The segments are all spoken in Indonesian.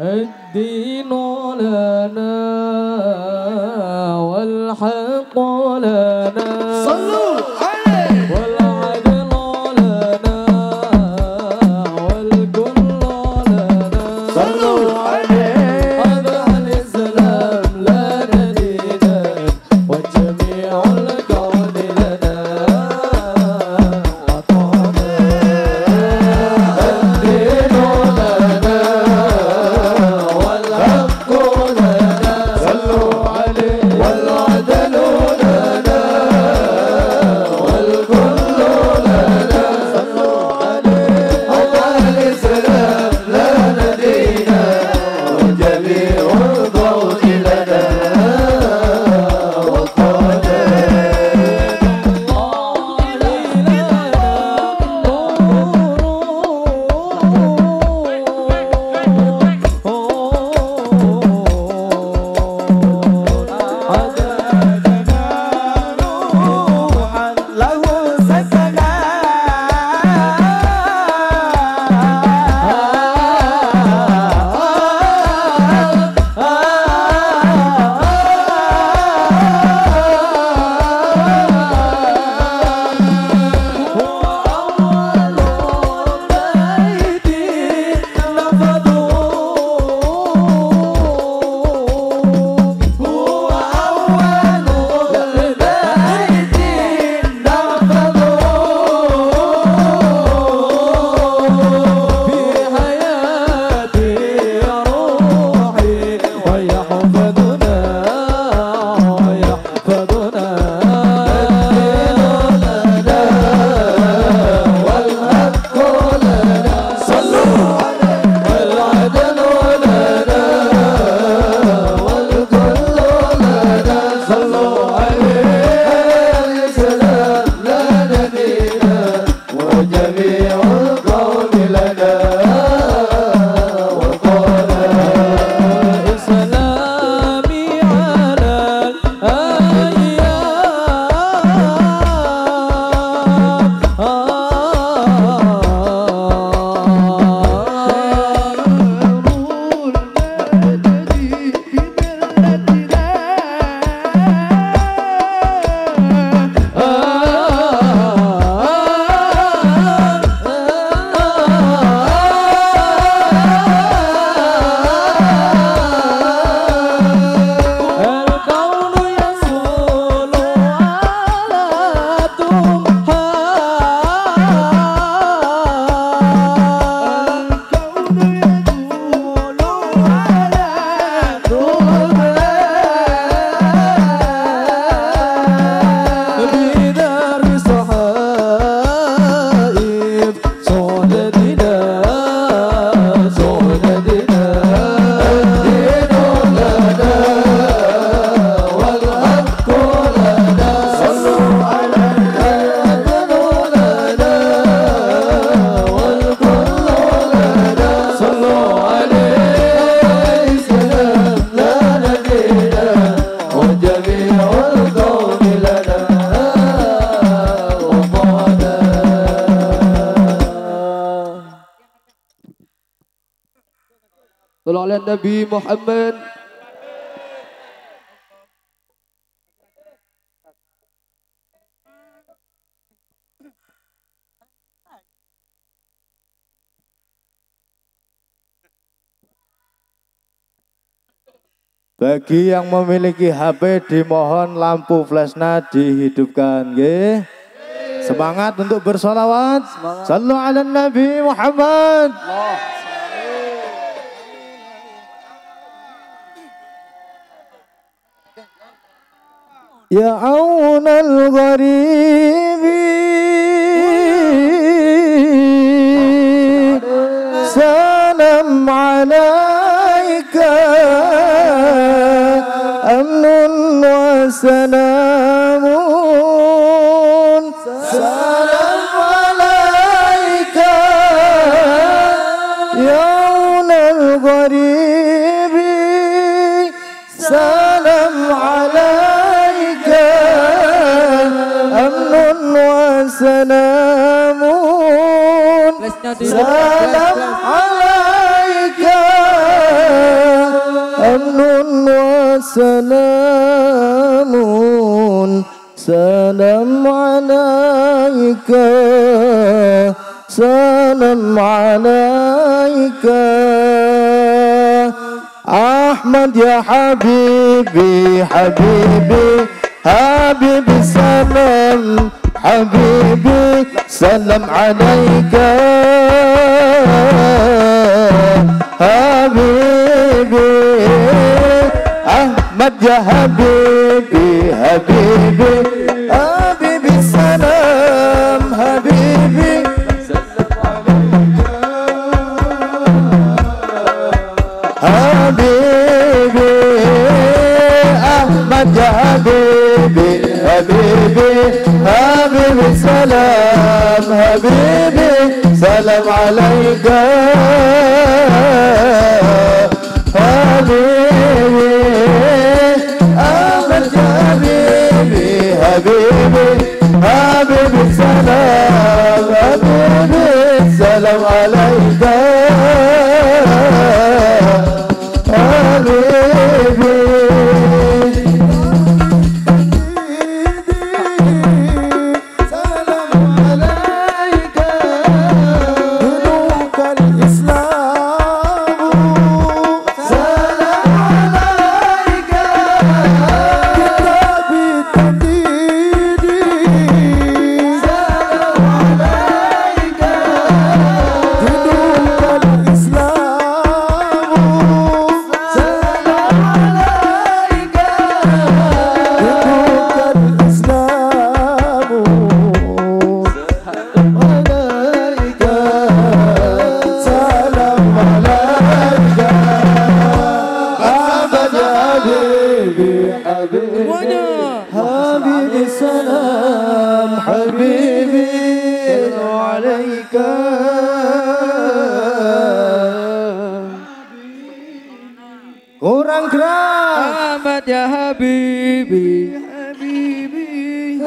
الدين لا على النبي محمد Bagi yang memiliki HP dimohon lampu flashnya dihidupkan, ye. Semangat untuk bersolawat. Sallu ala Nabi Muhammad. Allah. يا عون الغريب. Di سلام عليك. أمن وسلام سلام عليك. سلام عليك. أحمد يا حبيبي حبيبي حبيبي سلام. حبيبي سلام عليك. حبيبي أحمد يا حبيبي حبيبي حبيبي سلام حبيبي. حبيبي أحمد يا حبيبي حبيبي. سلام حبيبي سلام عليك. حبيبي يا حبيبي حبيبي حبيبي سلام حبيبي سلام عليك. حبيبي.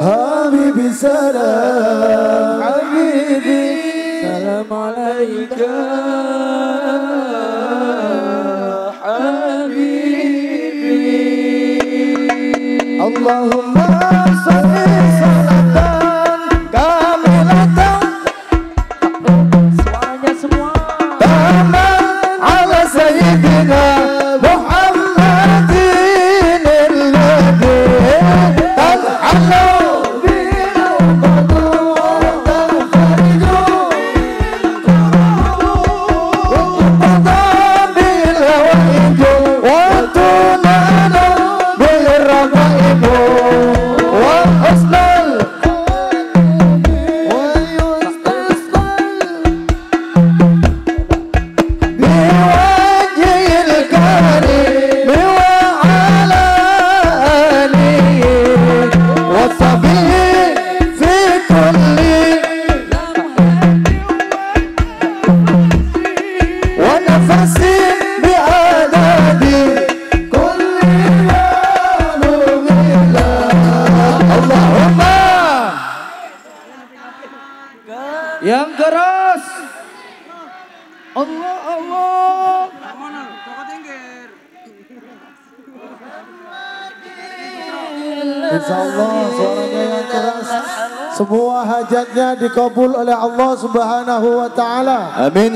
Habibi salam Habibi Salam alaika Habibi Allahumma subhanahu wa ta'ala Amin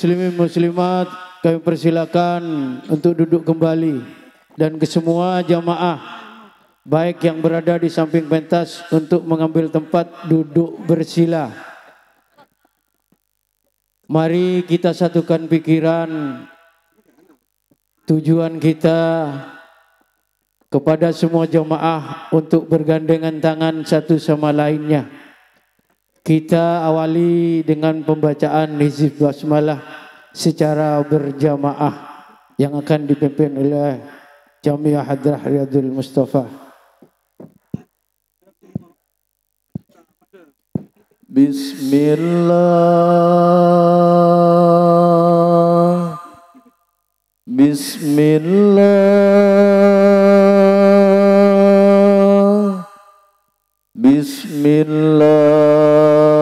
muslimin muslimat kami persilakan untuk duduk kembali dan ke semua jamaah baik yang berada di samping pentas untuk mengambil tempat duduk bersila. Mari kita satukan pikiran tujuan kita kepada semua jemaah untuk bergandengan tangan satu sama lainnya. Kita awali dengan pembacaan hizib basmalah secara berjamaah yang akan dipimpin oleh Jamiah Hadrah Riyadul Mustafa. Bismillah Bismillah الله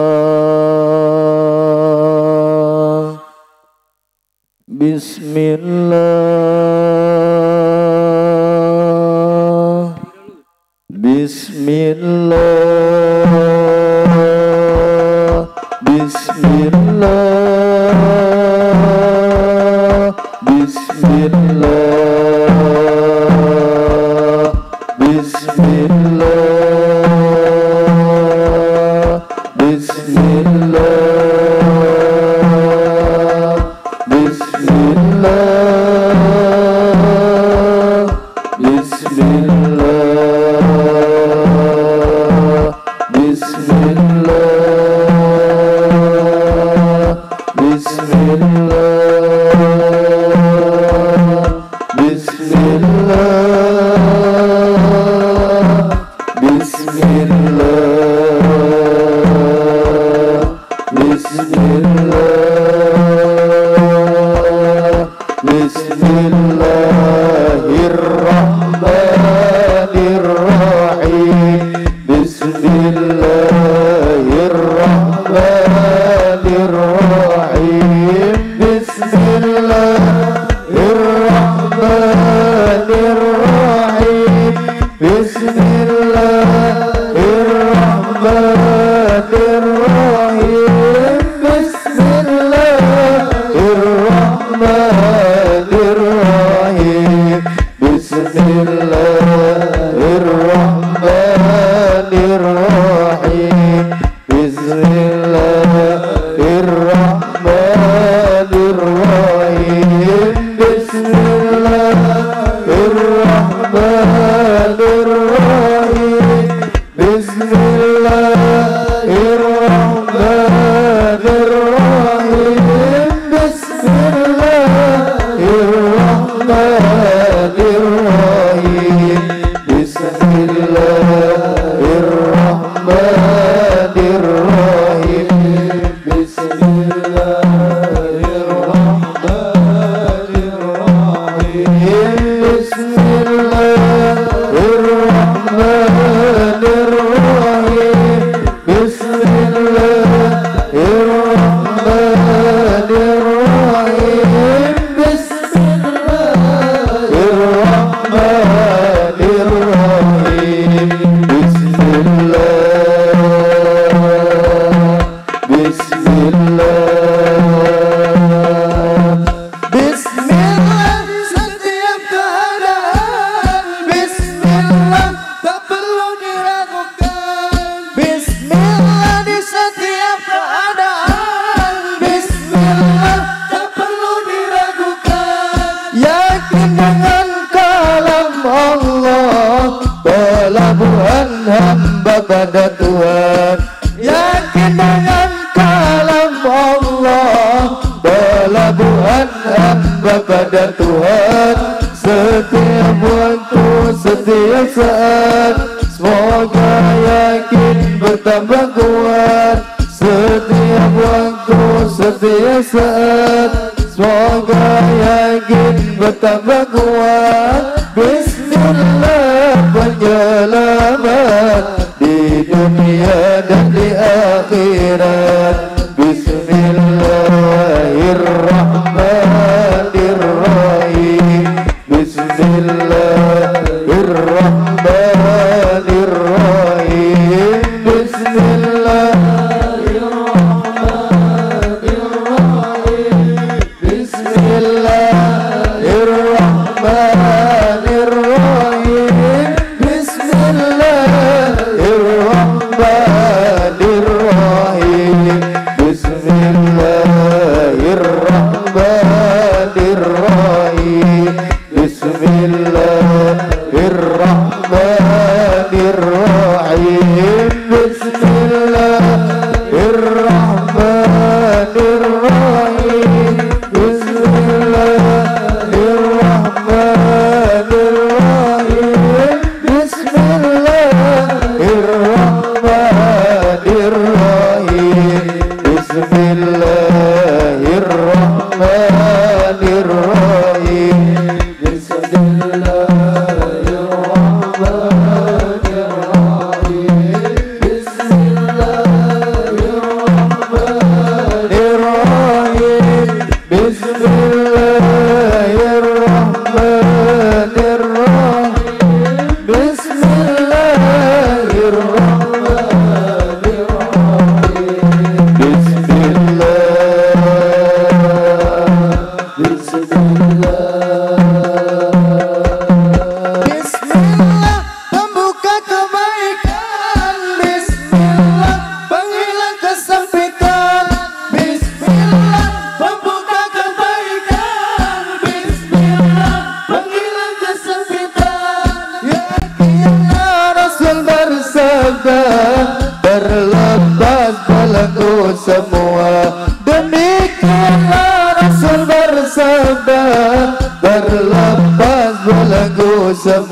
another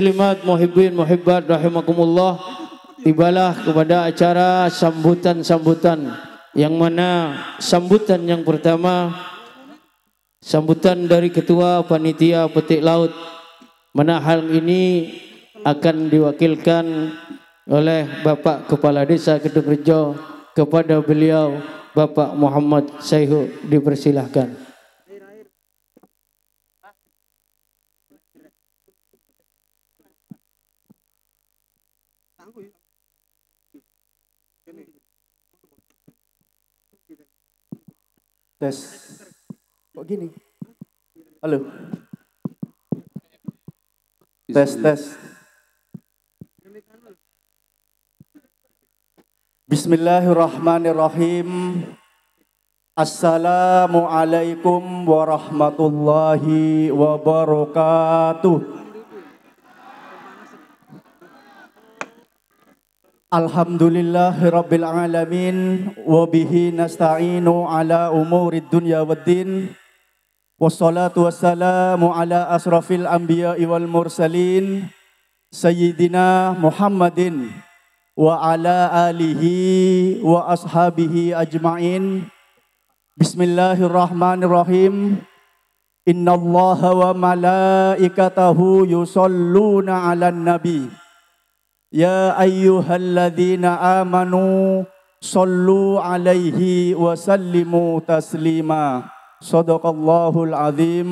muslimat muhibbin muhibbat rahimakumullah tibalah kepada acara sambutan-sambutan yang mana sambutan yang pertama sambutan dari ketua panitia petik laut mana hal ini akan diwakilkan oleh Bapak Kepala Desa Kedung Rejo kepada beliau Bapak Muhammad Saihu dipersilahkan. Tes. Kok gini? Halo. Tes, tes. Bismillahirrahmanirrahim. Assalamualaikum warahmatullahi wabarakatuh. Alhamdulillah Rabbil Alamin Wabihi nasta'inu ala umurid dunya waddin Wassalatu wassalamu ala asrafil anbiya wal mursalin Sayyidina Muhammadin Wa ala alihi wa ashabihi ajma'in. Bismillahirrahmanirrahim. Inna Allah wa malaikatahu yusalluna ala nabi يا أيها الذين آمنوا صلوا عليه وسلموا تسليما صدق الله العظيم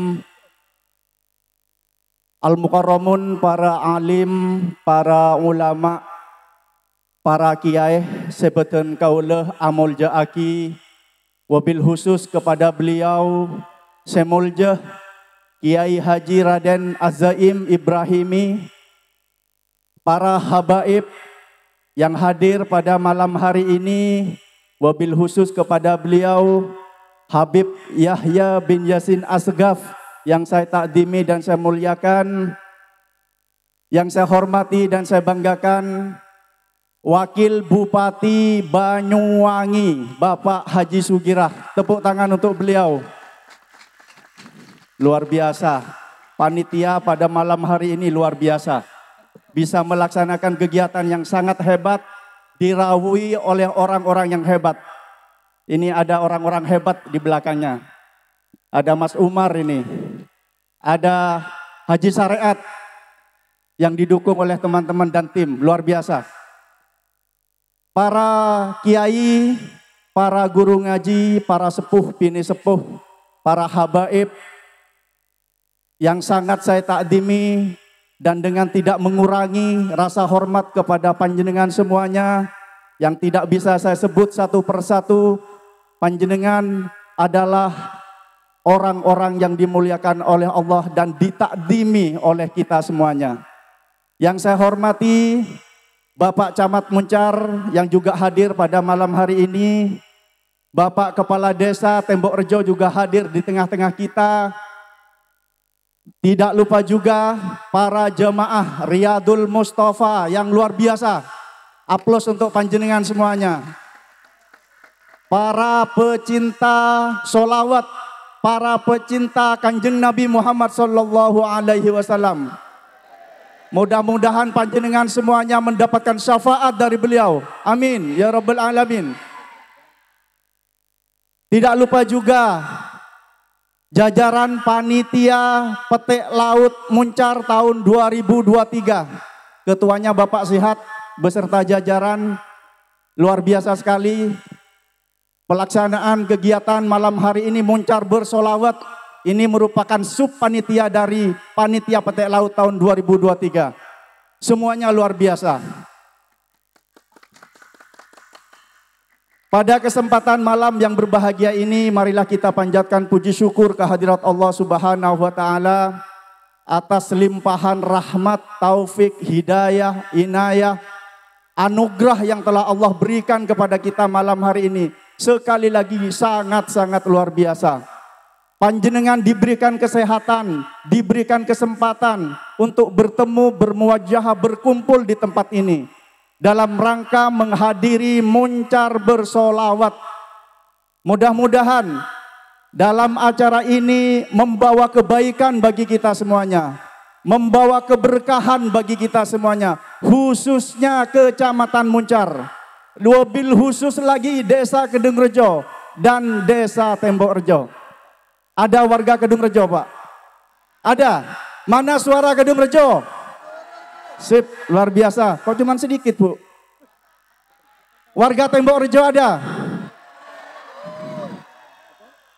Al-Mukarramun, para alim, para ulama, para kiai, sebeten kaulah amul jaaki, wabil khusus kepada beliau, semulja, Kiai Haji Raden Azaim Ibrahimi, para habaib yang hadir pada malam hari ini wabil khusus kepada beliau Habib Yahya bin Yasin Asgaf yang saya takdimi dan saya muliakan yang saya hormati dan saya banggakan Wakil Bupati Banyuwangi Bapak Haji Sugirah. Tepuk tangan untuk beliau. Luar biasa. Panitia pada malam hari ini luar biasa bisa melaksanakan kegiatan yang sangat hebat, dirawui oleh orang-orang yang hebat. Ini ada orang-orang hebat di belakangnya. Ada Mas Umar ini. Ada Haji Syariat yang didukung oleh teman-teman dan tim. Luar biasa. Para kiai, para guru ngaji, para sepuh, bini sepuh, para habaib yang sangat saya takdimi dan dengan tidak mengurangi rasa hormat kepada panjenengan semuanya yang tidak bisa saya sebut satu persatu panjenengan adalah orang-orang yang dimuliakan oleh Allah dan ditakdimi oleh kita semuanya. Yang saya hormati Bapak Camat Muncar yang juga hadir pada malam hari ini. Bapak Kepala Desa Tembok Rejo juga hadir di tengah-tengah kita tidak lupa juga para jemaah Riyadul Mustafa yang luar biasa. Aplaus untuk panjenengan semuanya. Para pecinta solawat, para pecinta kanjeng Nabi Muhammad Sallallahu Alaihi Wasallam. Mudah-mudahan panjenengan semuanya mendapatkan syafaat dari beliau. Amin. Ya Rabbal Alamin. Tidak lupa juga jajaran panitia petik laut muncar tahun 2023. Ketuanya Bapak Sihat beserta jajaran luar biasa sekali. Pelaksanaan kegiatan malam hari ini muncar bersolawat. Ini merupakan sub panitia dari panitia petik laut tahun 2023. Semuanya luar biasa. Pada kesempatan malam yang berbahagia ini, marilah kita panjatkan puji syukur kehadirat Allah Subhanahu wa taala atas limpahan rahmat, taufik, hidayah, inayah, anugerah yang telah Allah berikan kepada kita malam hari ini. Sekali lagi sangat-sangat luar biasa. Panjenengan diberikan kesehatan, diberikan kesempatan untuk bertemu, bermuajah, berkumpul di tempat ini dalam rangka menghadiri muncar bersolawat. Mudah-mudahan dalam acara ini membawa kebaikan bagi kita semuanya. Membawa keberkahan bagi kita semuanya. Khususnya kecamatan Muncar. Bil khusus lagi desa Kedung Rejo dan desa Tembok Rejo. Ada warga Kedung Rejo Pak? Ada. Mana suara Kedung Rejo? Sip, luar biasa. Kok cuma sedikit, Bu? Warga Tembok Rejo ada?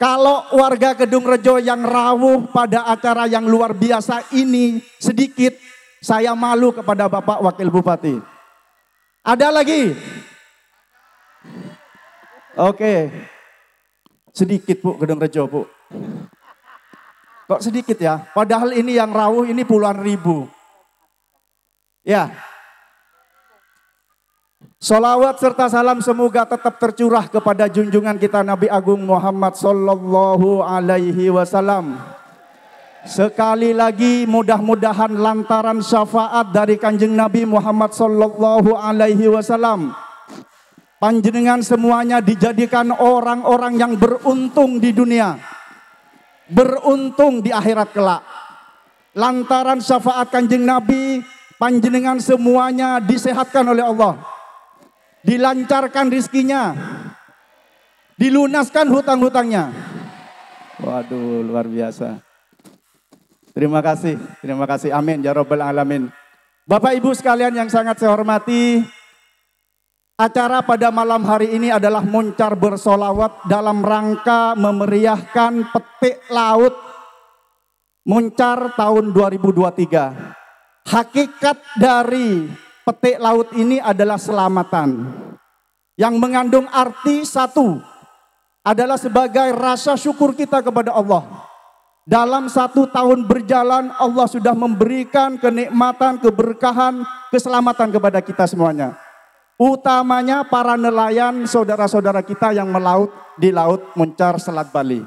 Kalau warga Kedung Rejo yang rawuh pada acara yang luar biasa ini sedikit, saya malu kepada Bapak Wakil Bupati. Ada lagi? Oke. Sedikit Bu Kedung Rejo Bu. Kok sedikit ya? Padahal ini yang rawuh ini puluhan ribu. Ya. Salawat serta salam semoga tetap tercurah kepada junjungan kita Nabi Agung Muhammad Sallallahu Alaihi Wasallam. Sekali lagi mudah-mudahan lantaran syafaat dari kanjeng Nabi Muhammad Sallallahu Alaihi Wasallam. Panjenengan semuanya dijadikan orang-orang yang beruntung di dunia. Beruntung di akhirat kelak. Lantaran syafaat kanjeng Nabi, panjenengan semuanya disehatkan oleh Allah. Dilancarkan rizkinya. Dilunaskan hutang-hutangnya. Waduh, luar biasa. Terima kasih, terima kasih. Amin ya robbal alamin. Bapak Ibu sekalian yang sangat saya hormati, acara pada malam hari ini adalah muncar bersolawat dalam rangka memeriahkan petik laut muncar tahun 2023. Hakikat dari petik laut ini adalah selamatan. Yang mengandung arti satu adalah sebagai rasa syukur kita kepada Allah dalam satu tahun berjalan Allah sudah memberikan kenikmatan, keberkahan, keselamatan kepada kita semuanya. Utamanya para nelayan saudara-saudara kita yang melaut di laut Muncar Selat Bali.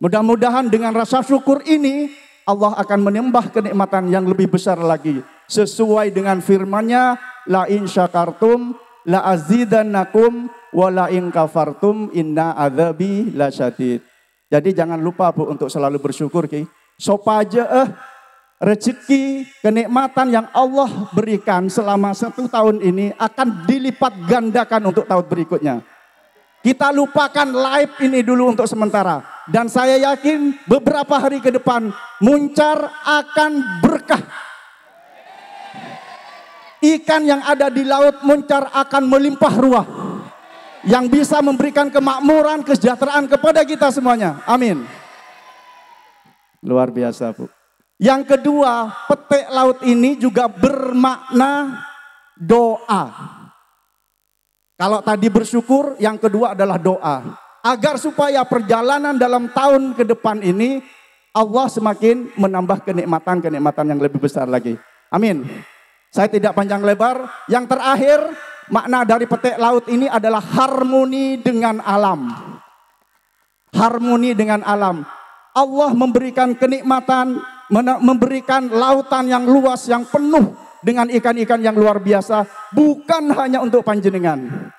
Mudah-mudahan dengan rasa syukur ini Allah akan menambah kenikmatan yang lebih besar lagi. Sesuai dengan firman-Nya, la in syakartum la azidannakum wa la in kafartum inna adzabi lasyadid. Jadi jangan lupa Bu untuk selalu bersyukur Ki. Sopaja eh rezeki, kenikmatan yang Allah berikan selama satu tahun ini akan dilipat gandakan untuk tahun berikutnya. Kita lupakan live ini dulu untuk sementara. Dan saya yakin beberapa hari ke depan muncar akan berkah. Ikan yang ada di laut muncar akan melimpah ruah yang bisa memberikan kemakmuran, kesejahteraan kepada kita semuanya. Amin. Luar biasa, Bu. Yang kedua, petik laut ini juga bermakna doa. Kalau tadi bersyukur, yang kedua adalah doa. Agar supaya perjalanan dalam tahun ke depan ini Allah semakin menambah kenikmatan-kenikmatan yang lebih besar lagi. Amin. Saya tidak panjang lebar. Yang terakhir, Makna dari petik laut ini adalah harmoni dengan alam. Harmoni dengan alam. Allah memberikan kenikmatan, memberikan lautan yang luas, yang penuh dengan ikan-ikan yang luar biasa. Bukan hanya untuk panjenengan.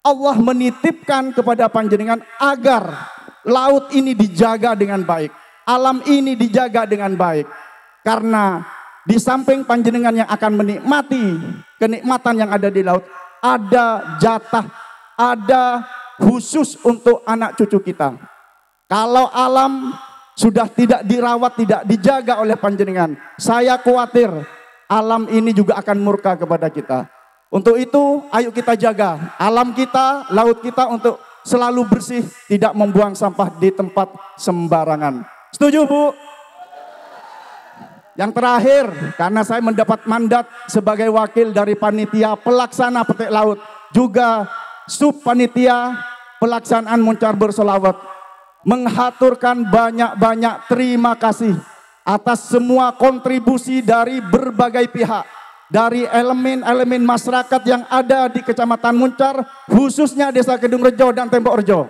Allah menitipkan kepada panjenengan agar laut ini dijaga dengan baik. Alam ini dijaga dengan baik. Karena di samping panjenengan yang akan menikmati kenikmatan yang ada di laut, ada jatah, ada khusus untuk anak cucu kita. Kalau alam sudah tidak dirawat, tidak dijaga oleh panjenengan, saya khawatir alam ini juga akan murka kepada kita. Untuk itu, ayo kita jaga alam kita, laut kita untuk selalu bersih, tidak membuang sampah di tempat sembarangan. Setuju, Bu? Yang terakhir, karena saya mendapat mandat sebagai wakil dari panitia pelaksana petik laut, juga sub panitia pelaksanaan muncar bersolawat, menghaturkan banyak-banyak terima kasih atas semua kontribusi dari berbagai pihak, dari elemen-elemen masyarakat yang ada di Kecamatan Muncar, khususnya Desa Kedung Rejo dan Tembok Rejo.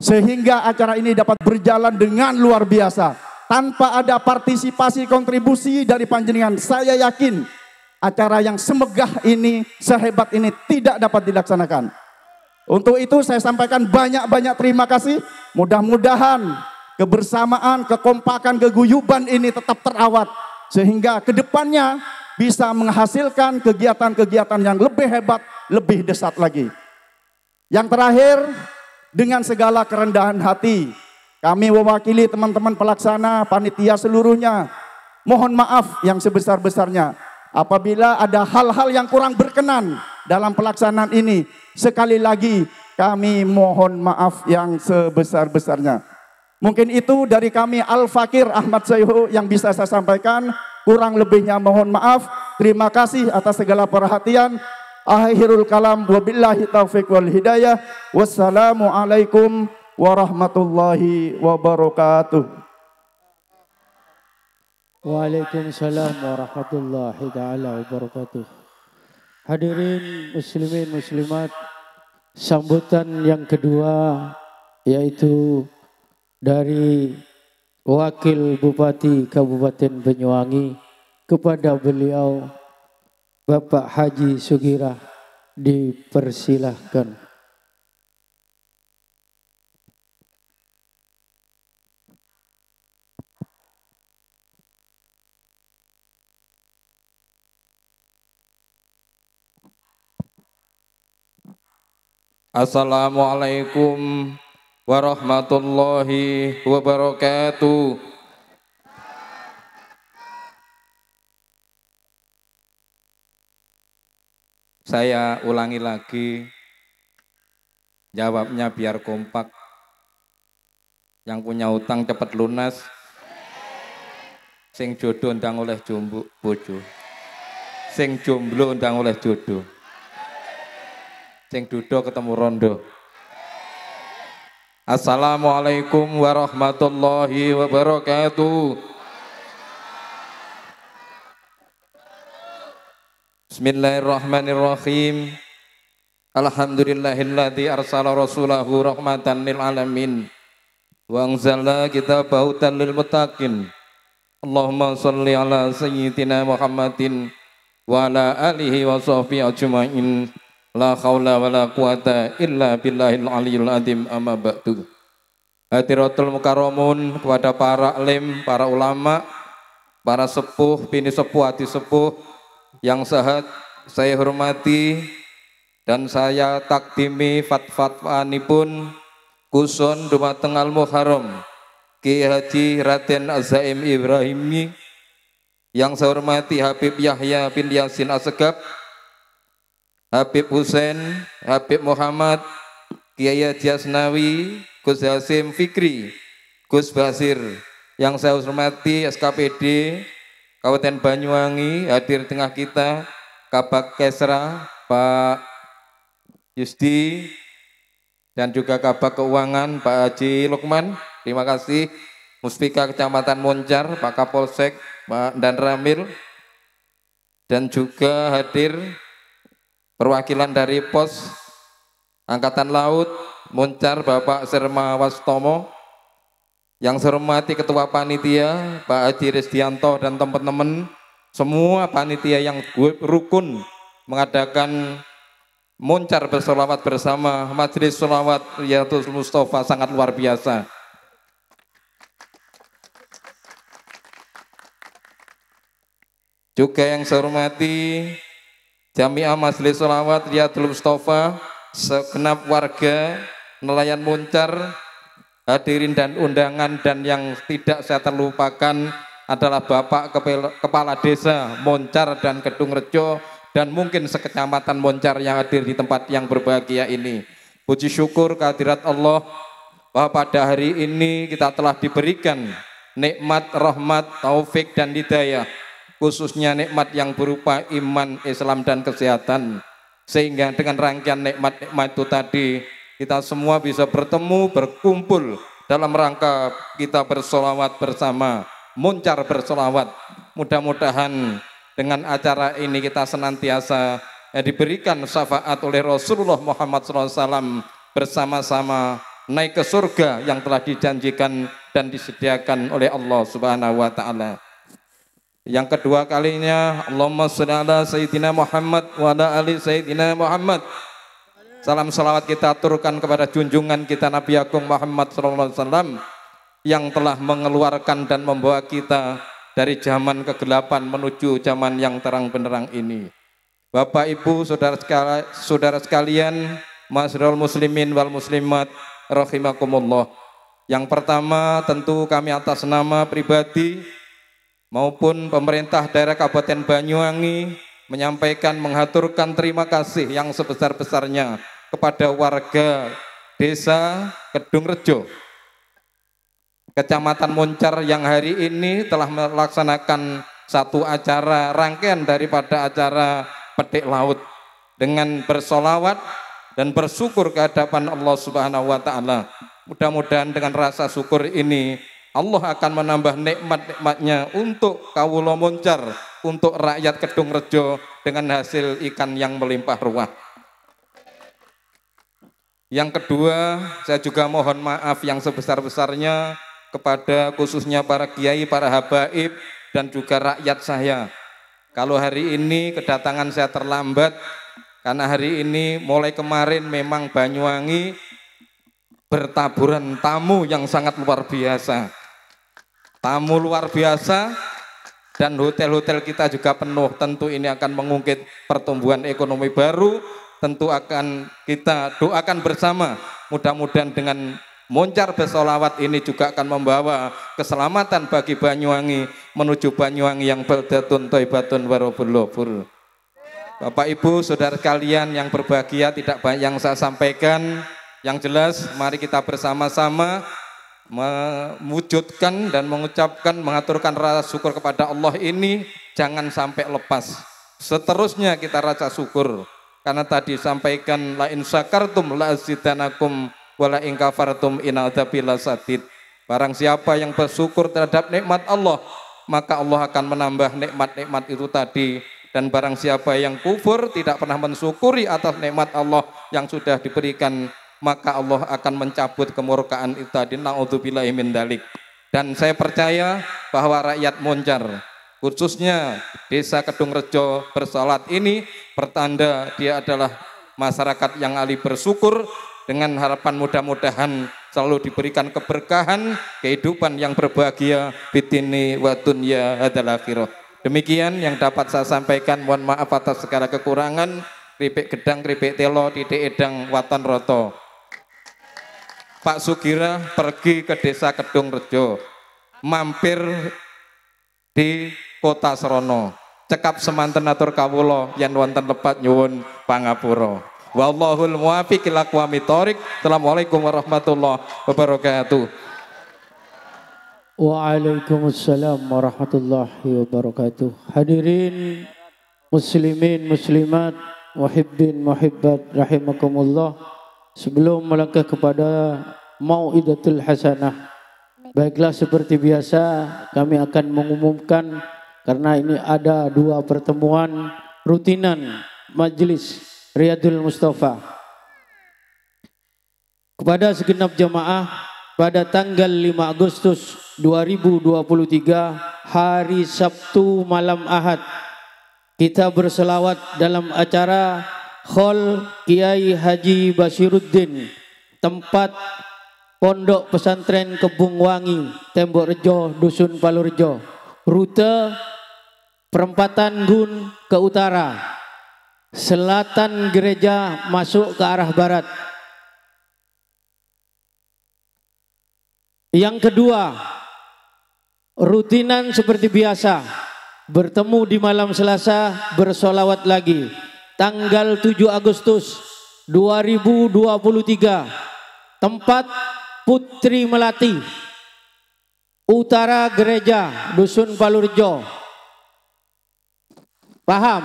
Sehingga acara ini dapat berjalan dengan luar biasa tanpa ada partisipasi kontribusi dari panjenengan, saya yakin acara yang semegah ini, sehebat ini tidak dapat dilaksanakan. Untuk itu saya sampaikan banyak-banyak terima kasih. Mudah-mudahan kebersamaan, kekompakan, keguyuban ini tetap terawat. Sehingga ke depannya bisa menghasilkan kegiatan-kegiatan yang lebih hebat, lebih desat lagi. Yang terakhir, dengan segala kerendahan hati, kami mewakili teman-teman pelaksana, panitia seluruhnya. Mohon maaf yang sebesar-besarnya. Apabila ada hal-hal yang kurang berkenan dalam pelaksanaan ini. Sekali lagi kami mohon maaf yang sebesar-besarnya. Mungkin itu dari kami Al-Fakir Ahmad Sayhu yang bisa saya sampaikan. Kurang lebihnya mohon maaf. Terima kasih atas segala perhatian. Akhirul kalam wabillahi taufiq wal hidayah. Wassalamualaikum warahmatullahi wabarakatuh. Waalaikumsalam warahmatullahi wabarakatuh. Hadirin muslimin muslimat, sambutan yang kedua yaitu dari Wakil Bupati Kabupaten Banyuwangi kepada beliau Bapak Haji Sugira dipersilahkan. Assalamualaikum warahmatullahi wabarakatuh. Saya ulangi lagi, jawabnya biar kompak. Yang punya utang cepat lunas, sing jodoh undang oleh jumbo bojo, sing jomblo undang oleh jodoh sing dudo ketemu rondo. Assalamualaikum warahmatullahi wabarakatuh. Bismillahirrahmanirrahim. Alhamdulillahilladzi arsala rasulahu rahmatan lil alamin wa anzalna kitabahu lil muttaqin. Allahumma salli ala sayyidina Muhammadin wa ala alihi wa sahbihi ajmain. La khawla wa la quwata illa billahil aliyul azim amma ba'du. Hadiratul mukarramun kepada para alim, para ulama, para sepuh, bini sepuh, hati sepuh yang sehat saya hormati dan saya takdimi fat-fatwani pun kusun dumateng al muharram Ki Haji Raden Azaim Ibrahimi yang saya hormati Habib Yahya bin Yasin Asegab Habib Hussein, Habib Muhammad, Kiai Jasnawi, Gus Hasim Fikri, Gus Basir, yang saya hormati SKPD Kabupaten Banyuwangi hadir tengah kita, Kabak Kesra, Pak Yusti, dan juga Kabak Keuangan Pak Haji Lukman. Terima kasih. Muspika Kecamatan Moncar, Pak Kapolsek, Pak Dan Ramil, dan juga hadir perwakilan dari pos Angkatan Laut Muncar Bapak Serma Wastomo yang saya hormati Ketua Panitia Pak Haji Rizdianto dan teman-teman semua panitia yang rukun mengadakan muncar bersolawat bersama Majelis Solawat Riyatul Mustafa sangat luar biasa. Juga yang saya hormati Jamiah Masjid Solawat Riyadul Mustafa, segenap warga, nelayan muncar, hadirin dan undangan dan yang tidak saya terlupakan adalah Bapak Kepala Desa Moncar dan Kedung Rejo dan mungkin sekecamatan Moncar yang hadir di tempat yang berbahagia ini. Puji syukur kehadirat Allah bahwa pada hari ini kita telah diberikan nikmat, rahmat, taufik dan hidayah khususnya nikmat yang berupa iman, Islam dan kesehatan. Sehingga dengan rangkaian nikmat-nikmat itu tadi kita semua bisa bertemu, berkumpul dalam rangka kita bersolawat bersama, muncar bersolawat. Mudah-mudahan dengan acara ini kita senantiasa ya, diberikan syafaat oleh Rasulullah Muhammad SAW bersama-sama naik ke surga yang telah dijanjikan dan disediakan oleh Allah Subhanahu wa taala. Yang kedua kalinya Allahumma salli ala Sayyidina Muhammad wa ala ali Sayyidina Muhammad. Salam salawat kita aturkan kepada junjungan kita Nabi Agung Muhammad sallallahu alaihi wasallam yang telah mengeluarkan dan membawa kita dari zaman kegelapan menuju zaman yang terang benderang ini. Bapak Ibu, saudara sekalian, saudara sekalian, Masrul muslimin wal muslimat rahimakumullah. Yang pertama tentu kami atas nama pribadi maupun pemerintah daerah Kabupaten Banyuwangi menyampaikan mengaturkan terima kasih yang sebesar-besarnya kepada warga desa Kedung Rejo, Kecamatan Moncar yang hari ini telah melaksanakan satu acara rangkaian daripada acara petik laut dengan bersolawat dan bersyukur ke hadapan Allah Subhanahu wa taala. Mudah-mudahan dengan rasa syukur ini Allah akan menambah nikmat-nikmatnya untuk kawulo moncar, untuk rakyat Kedung Rejo dengan hasil ikan yang melimpah ruah. Yang kedua, saya juga mohon maaf yang sebesar-besarnya kepada khususnya para kiai, para habaib, dan juga rakyat saya. Kalau hari ini kedatangan saya terlambat, karena hari ini mulai kemarin memang Banyuwangi bertaburan tamu yang sangat luar biasa. Tamu luar biasa dan hotel-hotel kita juga penuh. Tentu ini akan mengungkit pertumbuhan ekonomi baru. Tentu akan kita doakan bersama. Mudah-mudahan dengan Moncar besolawat ini juga akan membawa keselamatan bagi Banyuwangi menuju Banyuwangi yang baldatun toibatun warobul lobur. Bapak Ibu, saudara kalian yang berbahagia tidak banyak yang saya sampaikan. Yang jelas mari kita bersama-sama mewujudkan dan mengucapkan mengaturkan rasa syukur kepada Allah ini jangan sampai lepas. Seterusnya kita rasa syukur karena tadi sampaikan la in syakartum la azidanakum wala in kafartum sadid. Barang siapa yang bersyukur terhadap nikmat Allah, maka Allah akan menambah nikmat-nikmat itu tadi. Dan barang siapa yang kufur tidak pernah mensyukuri atas nikmat Allah yang sudah diberikan, maka Allah akan mencabut kemurkaan itu tadi. Na'udzubillahi min dalik. Dan saya percaya bahwa rakyat Moncar, khususnya desa Kedung Rejo bersolat ini pertanda dia adalah masyarakat yang ahli bersyukur dengan harapan mudah-mudahan selalu diberikan keberkahan, kehidupan yang berbahagia, bitini wa dunya hadal akhirah. Demikian yang dapat saya sampaikan. Mohon maaf atas segala kekurangan. Kripik gedang, kripik telo, titik edang, watan roto. Pak Sugira pergi ke desa Kedung Rejo. Mampir di kota Serono. Cekap semanten atur kawulo yang wonten lepat nyuwun pangapura. Wallahul muwafiq ila aqwamit thoriq. Assalamualaikum warahmatullahi wabarakatuh. Waalaikumsalam warahmatullahi wabarakatuh. Hadirin muslimin muslimat muhibbin muhibbat rahimakumullah. Sebelum melangkah kepada mau'idatul hasanah. Baiklah seperti biasa kami akan mengumumkan karena ini ada dua pertemuan rutinan majlis Riyadul Mustafa. Kepada segenap jamaah pada tanggal 5 Agustus 2023 hari Sabtu malam Ahad kita berselawat dalam acara Hall Kiai Haji Basiruddin tempat Pondok Pesantren Kebung Wangi Tembok Rejo Dusun Palurjo rute perempatan Gun ke utara selatan gereja masuk ke arah barat. Yang kedua, rutinan seperti biasa, bertemu di malam Selasa, bersolawat lagi. Tanggal 7 Agustus 2023, tempat Putri Melati, Utara Gereja, Dusun Palurjo. Paham?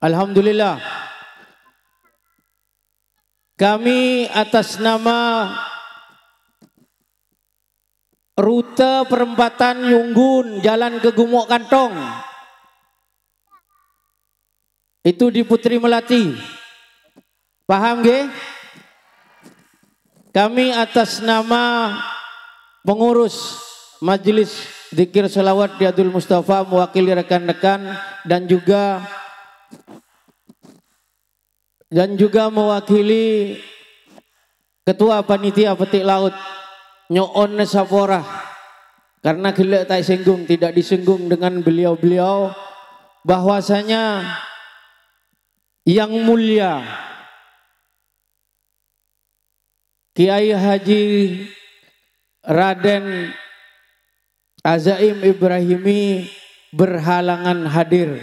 Alhamdulillah. Kami atas nama rute perempatan Yunggun jalan ke Gumuk Kantong. Itu di Putri Melati. Paham ge? Kami atas nama pengurus Majelis Zikir Salawat di Abdul Mustafa mewakili rekan-rekan dan juga dan juga mewakili Ketua Panitia Petik Laut Nyoon Sapora karena gila tak singgung tidak disinggung dengan beliau-beliau bahwasanya yang mulia Kiai Haji Raden Azaim Ibrahimi berhalangan hadir.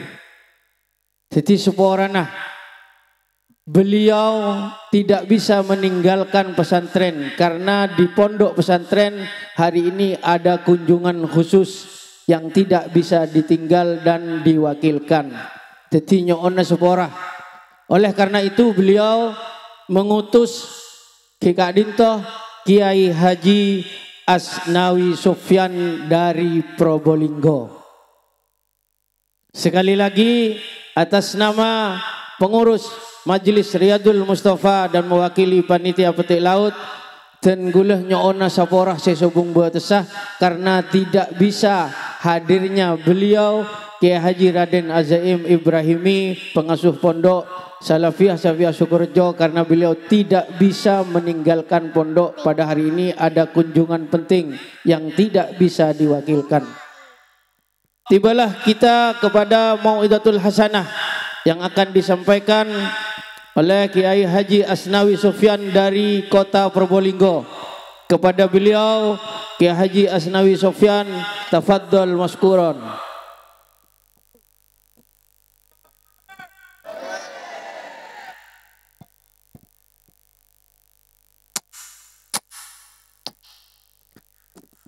Jadi seporana Beliau tidak bisa meninggalkan pesantren karena di pondok pesantren hari ini ada kunjungan khusus yang tidak bisa ditinggal dan diwakilkan. Jadi nyona sepora. Oleh karena itu beliau mengutus Kika Dinto Kiai Haji Asnawi Sofyan dari Probolinggo. Sekali lagi atas nama pengurus Majelis Riyadul Mustafa dan mewakili panitia petik laut dan guleh nyoona saporah sesobung buat tesah karena tidak bisa hadirnya beliau Kiai Haji Raden Azaim Ibrahimi pengasuh pondok Salafiyah Safiyah Sukorejo karena beliau tidak bisa meninggalkan pondok pada hari ini ada kunjungan penting yang tidak bisa diwakilkan. Tibalah kita kepada Mau'idatul Hasanah yang akan disampaikan oleh Kiai Haji Asnawi Sufyan dari kota Probolinggo. Kepada beliau Kiai Haji Asnawi Sufyan tafaddal maskuron.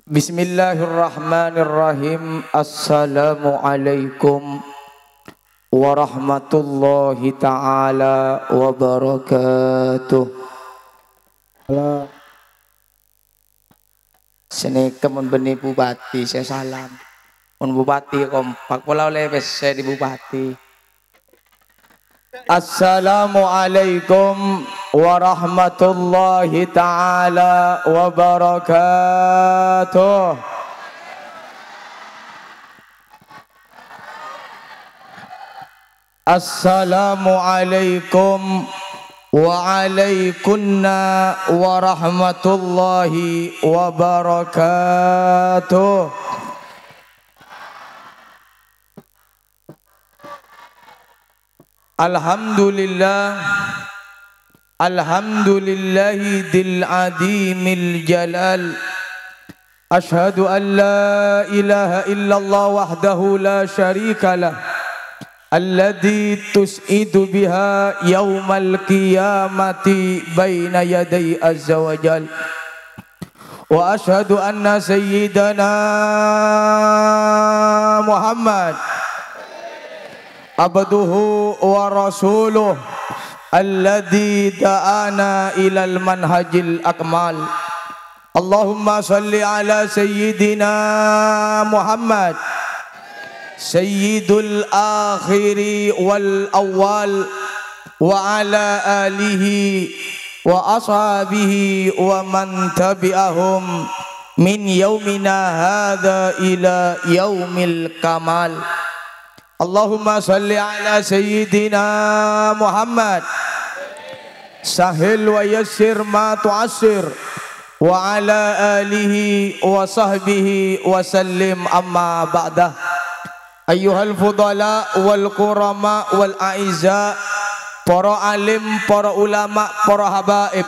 Bismillahirrahmanirrahim. Assalamualaikum warahmatullahi taala wabarakatuh. Halo. Sini kemun beni bupati saya salam. Mun bupati kompak Walau lepas saya di bupati السلام عليكم ورحمة الله تعالى وبركاته. السلام عليكم وعليكنا ورحمة الله وبركاته. Alhamdulillah Alhamdulillahi dil adimil jalal Ashhadu an la ilaha illallah wahdahu la sharika lah Alladhi tus'idu biha yawmal qiyamati baina yaday azza wa jal Wa ashhadu anna sayyidana Muhammad abduhu wa rasuluh alladhi da'ana ilal manhajil akmal Allahumma salli ala sayyidina Muhammad sayyidul akhiri wal awal wa ala alihi wa ashabihi wa man tabi'ahum min yaumina hadha ila yaumil kamal Allahumma salli ala sayyidina Muhammad Sahil wa yassir ma tu'assir Wa ala alihi wa sahbihi wa sallim amma ba'dah Ayuhal fudala wal kurama wal aiza Para alim, para ulama, para habaib.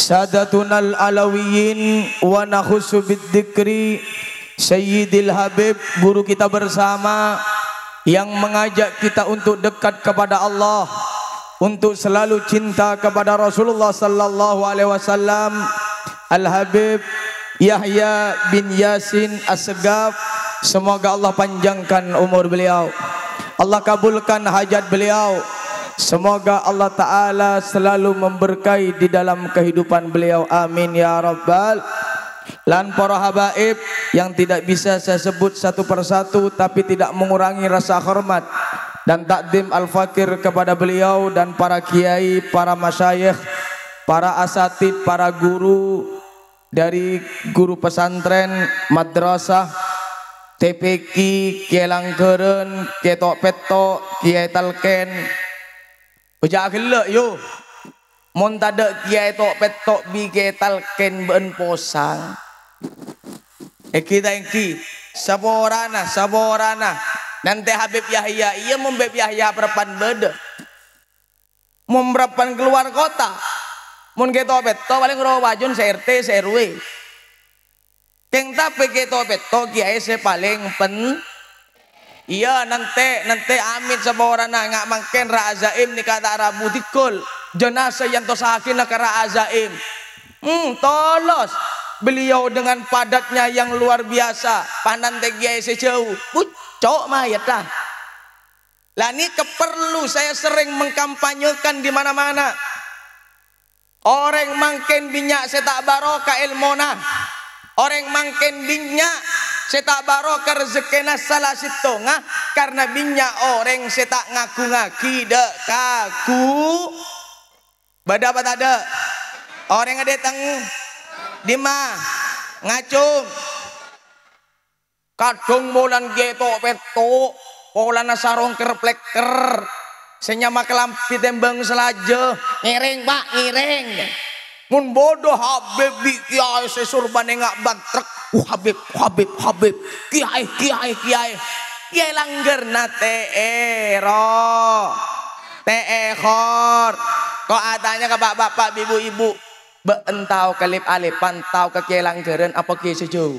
Sadatunal alawiyin wa nakhusu bid-dikri. Sayyidil Habib, guru kita bersama yang mengajak kita untuk dekat kepada Allah untuk selalu cinta kepada Rasulullah sallallahu alaihi wasallam. Al Habib Yahya bin Yasin As-Segaf semoga Allah panjangkan umur beliau. Allah kabulkan hajat beliau. Semoga Allah taala selalu memberkahi di dalam kehidupan beliau. Amin ya rabbal lan para habaib yang tidak bisa saya sebut satu persatu tapi tidak mengurangi rasa hormat dan takdim al-fakir kepada beliau dan para kiai, para masyayikh, para asatid, para guru dari guru pesantren, madrasah, TPQ, Kielang Keren, Ketok Petok, Kiai Talken. Ujak gelak yo. Mon tada Kiai Tok Petok bi Kiai Talken ben posang. Eki tangki, saborana, saborana. Nanti Habib Yahya, ia membeb Yahya perpan beda. Memberpan keluar kota. Mun keto peto paling roh wajun CRT CRW. Keng tapi keto peto kiai se paling pen Iya nanti nanti amin sama orang nggak mungkin razaim ni kata Arabu tikul jenazah yang tosakin nak razaim. Hmm tolos. Beliau dengan padatnya yang luar biasa. Panan tegiai sejauh. Pucok mayat dah. Lah ini keperlu saya sering mengkampanyekan di mana-mana. Orang mangken binyak saya tak barokah ilmona orang mangken binyak saya tak barokah rezekina salah sitonga karena binyak orang saya tak ngaku-ngaki dek kaku bada apa tak ada orang ada tang Dima. Ngacung. Kadung molan geto peto. Polana sarong kerpleker. Senyama kelampi tembang selaja. Ngiring pak, ngiring. Mun bodoh Habib bi kiai sesurban ngak bantrek. Uh Habib, Habib, Habib. Kiai, kiai, kiai. Kiai langgar na teero. Teekor. Kok adanya ke bapak-bapak, ibu-ibu. Beentau kelip alip, pantau ke kiai langgaran apa kiai sejauh.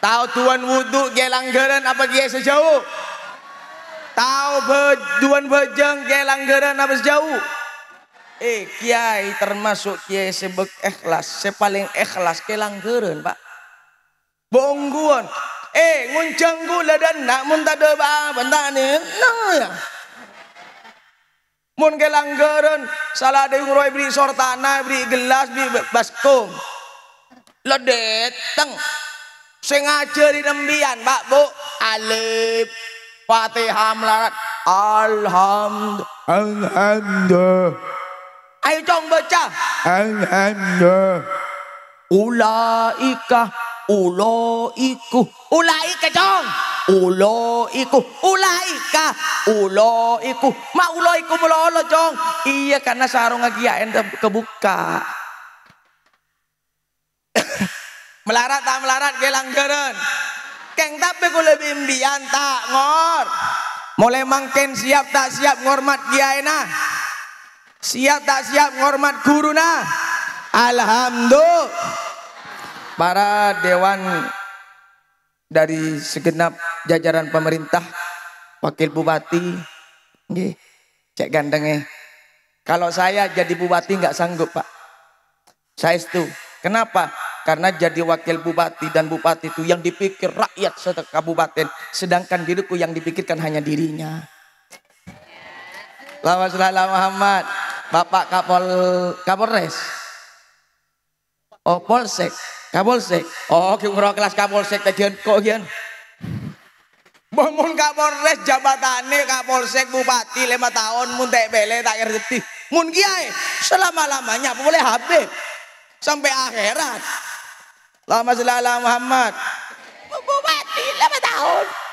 Tahu tuan wudhu kiai langgaran apa kiai sejauh. Tahu tuan bejeng kiai langgaran apa sejauh. Eh kiai termasuk kiai sebek ikhlas, sepaling ikhlas kiai langgaran pak. Bongguan. Eh nguncang gula dan nak mun tak ada apa ni. Nah. Mun ke langgaran salah ada yang beri sortana, beri gelas, beri baskom. Lo datang. Sing ngajari nembian, Pak Bu. Alif. Fatihah melarat. Alhamdulillah. Alhamdulillah. Ayo cong baca. Alhamdulillah. Ulaika ulaiku ulaika cong ulaiku ulaika ulaiku ma ulaiku mulolo cong iya karena sarung agiaen kebuka. Melarat tak melarat gelang geren keng tapi ku lebih imbian tak ngor. Mulai mangken siap tak siap ngormat giaena siap tak siap ngormat guru nah alhamdulillah para dewan dari segenap jajaran pemerintah, wakil bupati, nggih, cek gandengnya. Kalau saya jadi bupati nggak sanggup pak, saya itu. Kenapa? Karena jadi wakil bupati dan bupati itu yang dipikir rakyat satu kabupaten, sedangkan diriku yang dipikirkan hanya dirinya. Lama Muhammad, Bapak Kapol Kapolres, oh Polsek, Kapolsek. Oh, ki kelas Kapolsek tadian kok kian. Mun Kapolres jabatane Kapolsek Bupati lima tahun mun tek bele tak ngerti. Mun kiai selama-lamanya boleh habib sampai akhirat. Lama selala Muhammad. Bupati lima tahun.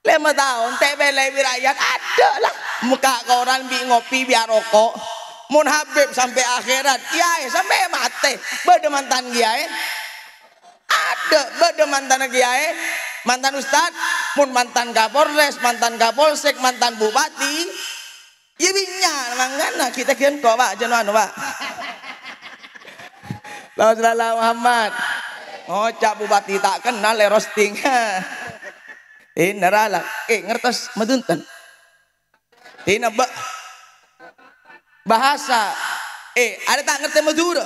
Lima tahun tek bele wirayat ada lah. Muka koran bi ngopi biar rokok. Mun Habib sampai akhirat, kiai sampai mati. Beda mantan kiai. Ada beda mantan kiai, mantan ustad, mun mantan kapolres, mantan kapolsek, mantan bupati. Ya binya, mangana kita kian kok pak, jangan pak. Lalu Muhammad. Oh, cak bupati tak kenal le roasting. Ini nerala, eh ngertos medunten. Ini bak bahasa. Eh, ada tak ngerti Madura?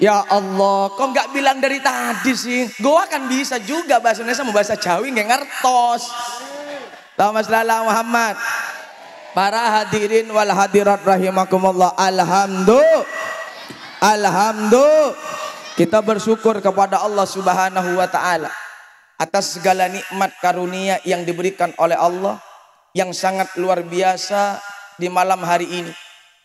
Ya Allah, kok nggak bilang dari tadi sih? Gua kan bisa juga bahasa Indonesia mau bahasa Jawi nggak ngertos. Tahu Lala Muhammad. Para hadirin wal hadirat rahimakumullah. Alhamdulillah. Alhamdulillah. Kita bersyukur kepada Allah Subhanahu wa taala atas segala nikmat karunia yang diberikan oleh Allah yang sangat luar biasa di malam hari ini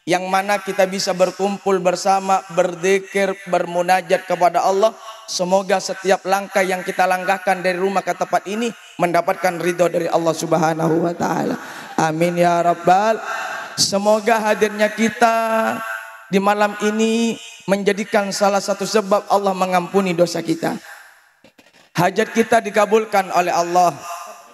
yang mana kita bisa berkumpul bersama berzikir bermunajat kepada Allah. Semoga setiap langkah yang kita langkahkan dari rumah ke tempat ini mendapatkan ridho dari Allah Subhanahu wa taala. Amin ya rabbal. Semoga hadirnya kita di malam ini menjadikan salah satu sebab Allah mengampuni dosa kita hajat kita dikabulkan oleh Allah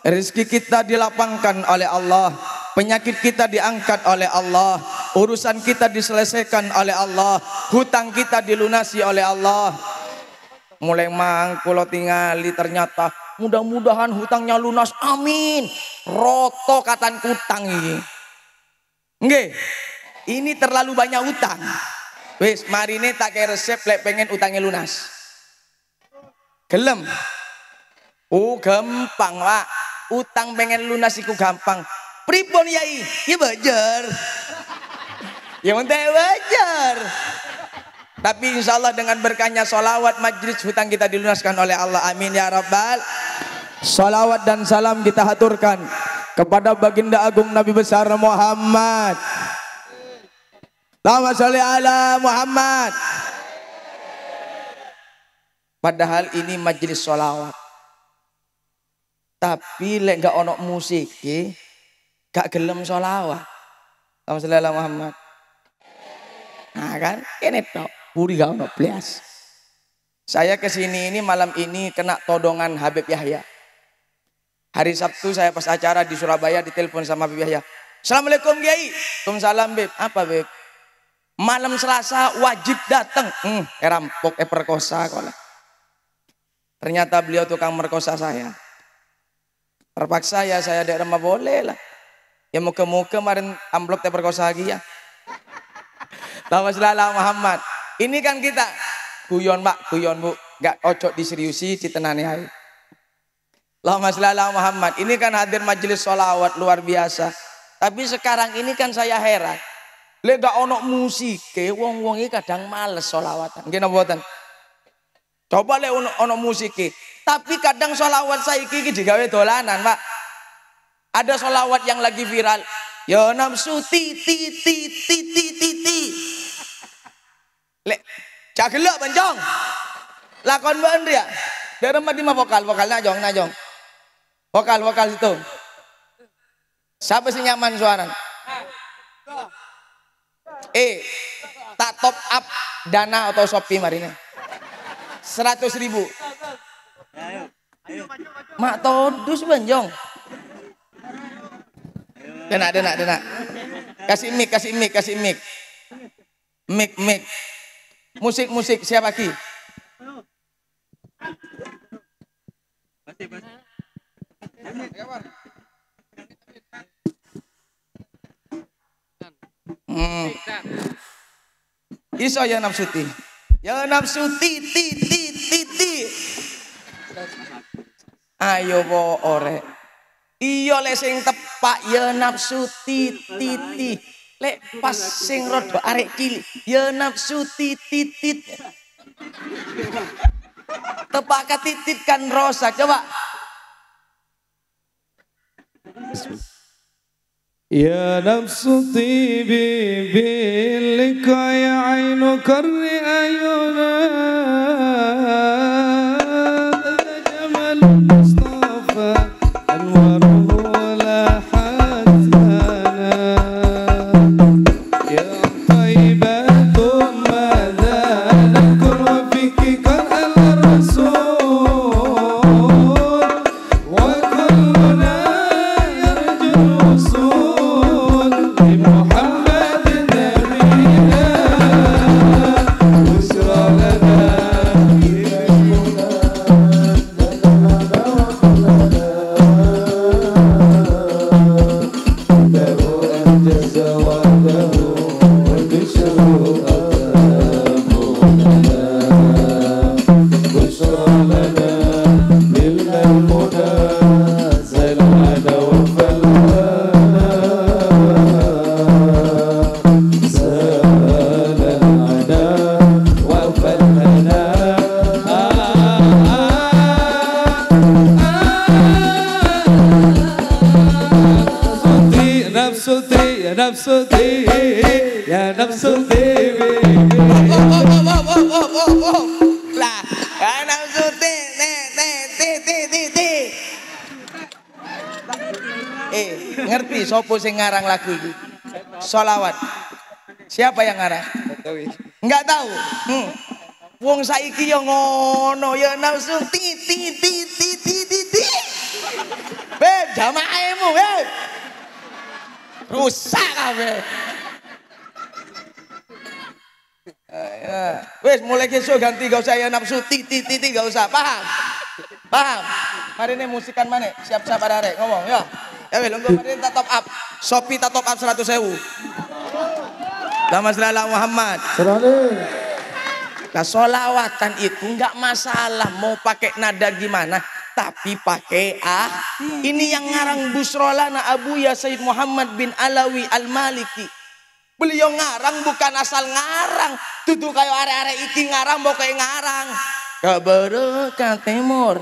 rezeki kita dilapangkan oleh Allah Penyakit kita diangkat oleh Allah, urusan kita diselesaikan oleh Allah, hutang kita dilunasi oleh Allah. Mulai mang kalau tingali ternyata mudah-mudahan hutangnya lunas. Amin. Roto katan hutang ini. Nggih. Ini terlalu banyak utang. Wis, mari ini tak kayak resep lek pengen utangnya lunas. Gelem. Oh, gampang, Pak. Utang pengen lunas iku gampang. Pripun yai? Ya wajar. Ya mentah wajar. Tapi insya Allah dengan berkahnya solawat majlis hutang kita dilunaskan oleh Allah. Amin ya Rabbal. Solawat dan salam kita haturkan kepada baginda agung Nabi besar Muhammad. Allahumma sholli ala Muhammad. Padahal ini majelis sholawat. Tapi lek gak ono musik, gak gelem sholawat. Ala Muhammad. Nah kan, ini tok. Puri gak ono blas. Saya ke sini ini malam ini kena todongan Habib Yahya. Hari Sabtu saya pas acara di Surabaya ditelepon sama Habib Yahya. Assalamualaikum Kiai. Waalaikumsalam Beb. Apa Beb? Malam Selasa wajib datang. Hmm, eh rampok, eh perkosa kola. Ternyata beliau tukang merkosa saya. Terpaksa ya saya dari rumah boleh lah. Ya muka-muka kemarin amplop teh perkosa lagi ya. Tawaslala Muhammad. Ini kan kita guyon pak, guyon bu. Gak ocok diseriusi, ditenani. Allahumma sholli ala Muhammad. Ini kan hadir majelis sholawat luar biasa. Tapi sekarang ini kan saya heran. Lek gak ono musik, wong wong ini kadang males sholawatan. Gini buatan. Coba lek ono, ono musik, tapi kadang sholawat saya iki digawe dolanan, Pak. Ada sholawat yang lagi viral. Ya nafsu ti ti ti ti ti ti ti. Lek cagelok bencong. Lakon mbak Andri ya. Dari mati mah vokal, vokal najong, najong. Vokal, vokal itu. Siapa sih nyaman suara? Eh, tak top up dana atau Shopee mari ini. Seratus ribu. Mak todus banjong. Denak, denak, denak. Kasih mic, kasih mic, kasih mic. Mic, mic. Musik, musik, siapa ki? Hmm. Iso ya nafsuti. Ya nafsuti ti ti ti ti. Ayo po ore. Iya lek sing tepak ya nafsu ti ti ti. Lek pas sing rada arek kili ya nafsu ti ti ti. Tepak katitit kan rosa. Coba. يا نفس طيبي بلك يا عين كر أيونك sing ngarang lagu ini? Solawat. Siapa yang ngarang? Enggak tahu. Hmm. Wong saiki yo ngono ya nafsu ti ti ti ti ti ti ti. Beb, jamaahmu, beb. Rusak kabeh. Ya. Wes mulai besok ganti gak usah ya nafsu ti ti ti ti gak usah paham paham hari ini musikan mana siap siap ada rek ngomong ya ya wes nunggu hari ini tak top up Shopee tak top up seratus sewu Lama selalu Muhammad Nah solawatan itu nggak masalah mau pakai nada gimana tapi pakai ah ini yang ngarang Busrolana Abu Ya Said Muhammad bin Alawi Al Maliki Beliau ngarang bukan asal ngarang. Tutu kayak are-are iki ngarang mau kayak ngarang. Keberkahan timur.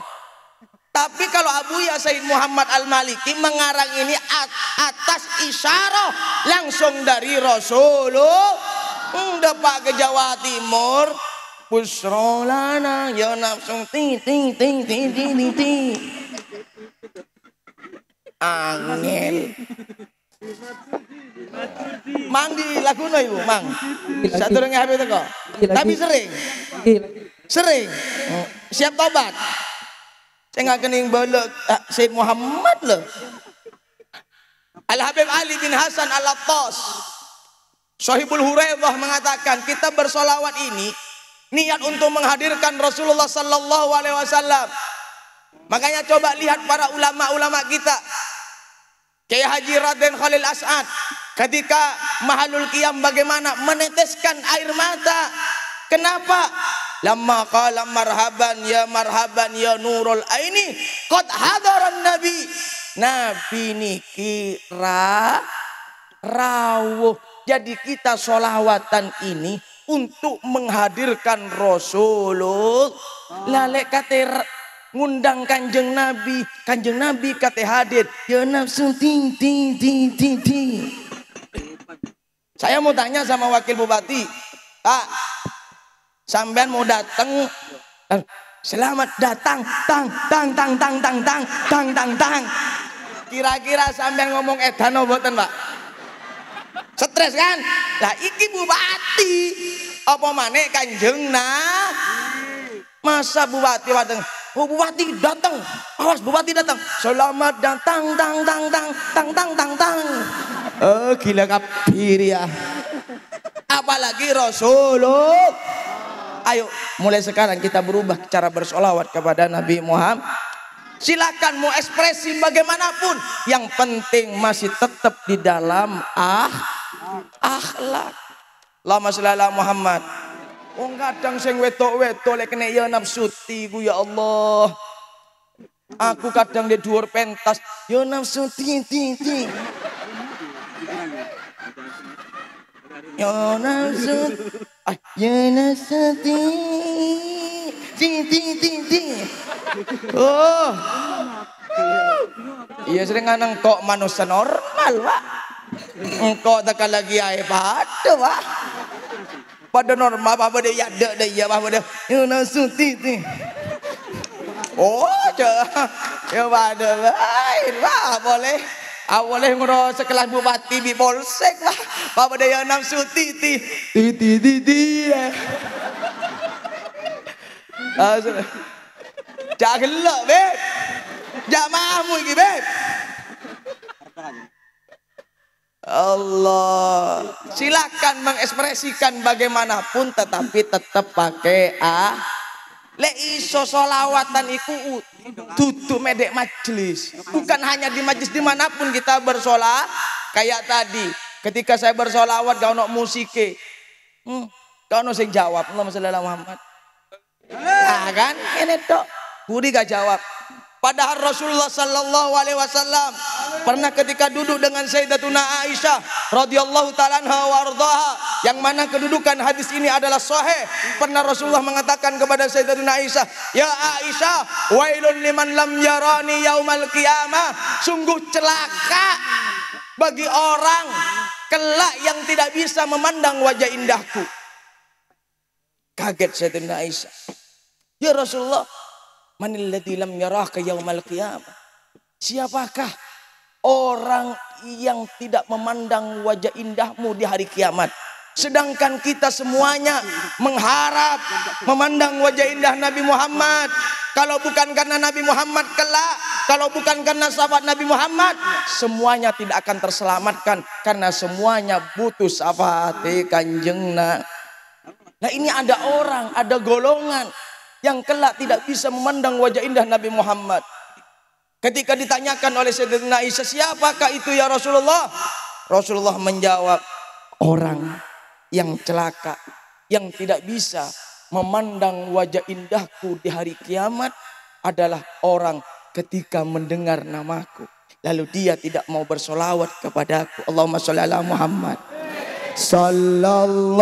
Tapi kalau Abu Ya Said Muhammad Al-Maliki mengarang ini at- atas isyarah langsung dari Rasulullah. Udah pak ke Jawa Timur. Busrolana ya nafsu ti ti ti ti ti ti ti. Angel. Mang di lagu no ibu, mang. Satu orang HP itu kok. Tapi sering, sering. Siap tobat. Nggak kening belok ah, Sayyid Muhammad loh. Al Habib Ali bin Hasan Al Attas. Sahibul Hurairah mengatakan kita bersolawat ini niat untuk menghadirkan Rasulullah Sallallahu Alaihi Wasallam. Makanya coba lihat para ulama-ulama kita. Kiai Haji Raden Khalil As'ad ketika mahalul qiyam bagaimana meneteskan air mata. Kenapa? Lama qala marhaban ya marhaban ya nurul aini qad hadaran nabi. Nabi niki ra rawuh. Jadi kita solawatan ini untuk menghadirkan Rasulullah. Lalek kata ngundang kanjeng Nabi, kanjeng Nabi kata hadir. Ya nafsu ting ting ting ting ting. Saya mau tanya sama wakil bupati, Pak, sampean mau datang, eh, selamat datang, tang tang tang tang tang tang tang tang tang. Kira-kira sampean ngomong edan mboten, Pak? Stres kan? Lah iki bupati. Apa maneh kanjeng nah? Masa bupati datang? Oh bupati datang. Awas bupati datang. Selamat datang tang tang tang tang tang tang tang. Oh gila kapir ya. Apalagi Rasulullah. Ayo mulai sekarang kita berubah cara bersolawat kepada Nabi Muhammad. Silakan mau ekspresi bagaimanapun. Yang penting masih tetap di dalam ah akhlak. Lama selala Muhammad. Wong kadang sing wetok-wetok lek kena ya nafsu ku ya Allah. Aku kadang di dhuwur pentas ya nafsu ti ti ti. Ya nafsu ya nafsu ti ti ti ti. Oh. Iya sering nganang kok manusia normal, Pak. Engkau tak lagi air pada, Pak. Pada normal apa dia ada dia ya apa dia. Ya nasu ti. Oh, cak. Ya pada lain, Pak. Boleh. Ah, Awalnya ngurus sekelas bupati di polsek lah. Papa daya nafsu titi. Titi titi. ya. Ah, jangan gelak beb. jangan mamu iki beb. Allah, silakan mengekspresikan bagaimanapun tetapi tetap pakai a ah. Le iso solawatan iku tutu medek majelis. Bukan hanya di majelis di mana pun kita bersolat. Kayak tadi ketika saya bersolawat gak ono musike. Hmm, gak ono sing jawab. Allahumma ala Muhammad. Nah kan ini tok. Budi gak jawab. Padahal Rasulullah Sallallahu Alaihi Wasallam pernah ketika duduk dengan Sayyidatuna Aisyah radhiyallahu taala wardaha yang mana kedudukan hadis ini adalah sahih. Pernah Rasulullah mengatakan kepada Sayyidatuna Aisyah, "Ya Aisyah, wailun liman lam yarani yaumal qiyamah." Sungguh celaka bagi orang kelak yang tidak bisa memandang wajah indahku. Kaget Sayyidatuna Aisyah. Ya Rasulullah, Manil ladzi lam yaraka yaumal qiyamah. Siapakah orang yang tidak memandang wajah indahmu di hari kiamat? Sedangkan kita semuanya mengharap memandang wajah indah Nabi Muhammad. Kalau bukan karena Nabi Muhammad kelak, kalau bukan karena sahabat Nabi Muhammad, semuanya tidak akan terselamatkan karena semuanya butuh syafaat kanjengna. Nah ini ada orang, ada golongan yang kelak tidak bisa memandang wajah indah Nabi Muhammad. Ketika ditanyakan oleh Sayyidina Aisyah, siapakah itu ya Rasulullah? Rasulullah menjawab, orang yang celaka, yang tidak bisa memandang wajah indahku di hari kiamat adalah orang ketika mendengar namaku. Lalu dia tidak mau bersolawat kepadaku. Allahumma sholli ala Muhammad. Sallallahu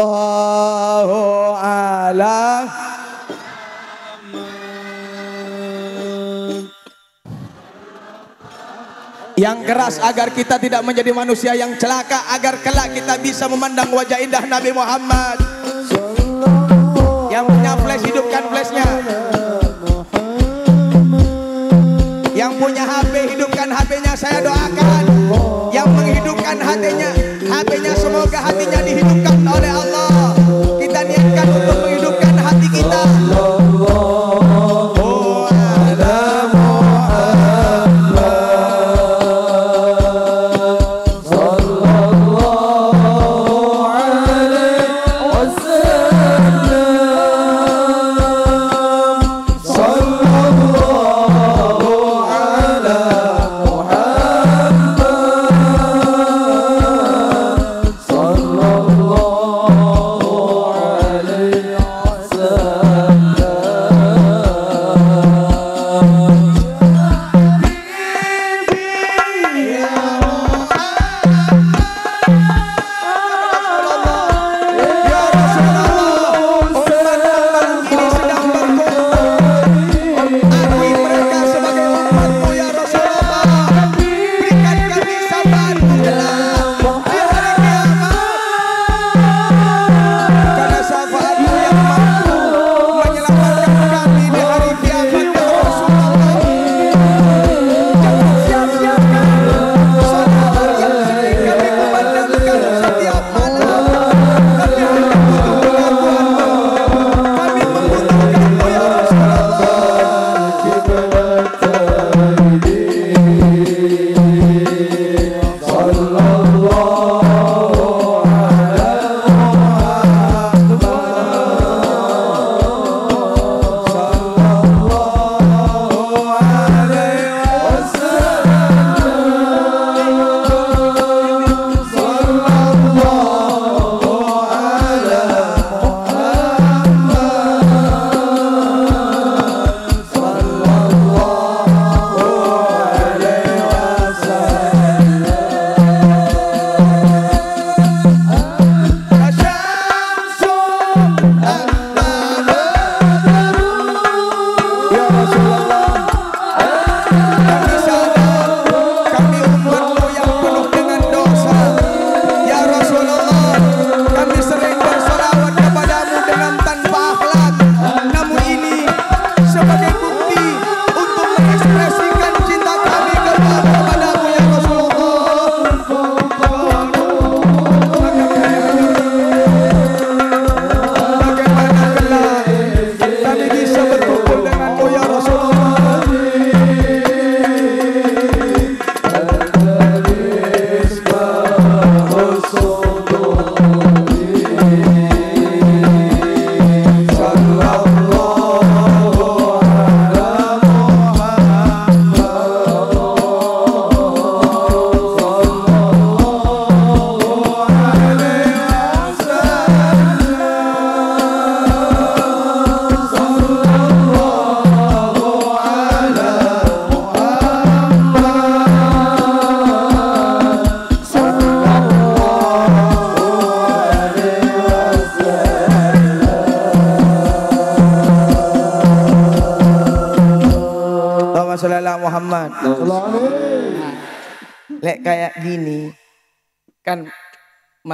ala Yang keras agar kita tidak menjadi manusia yang celaka agar kelak kita bisa memandang wajah indah Nabi Muhammad. Yang punya flash hidupkan flashnya. Yang punya HP hidupkan HP-nya saya doakan. Yang menghidupkan hatinya,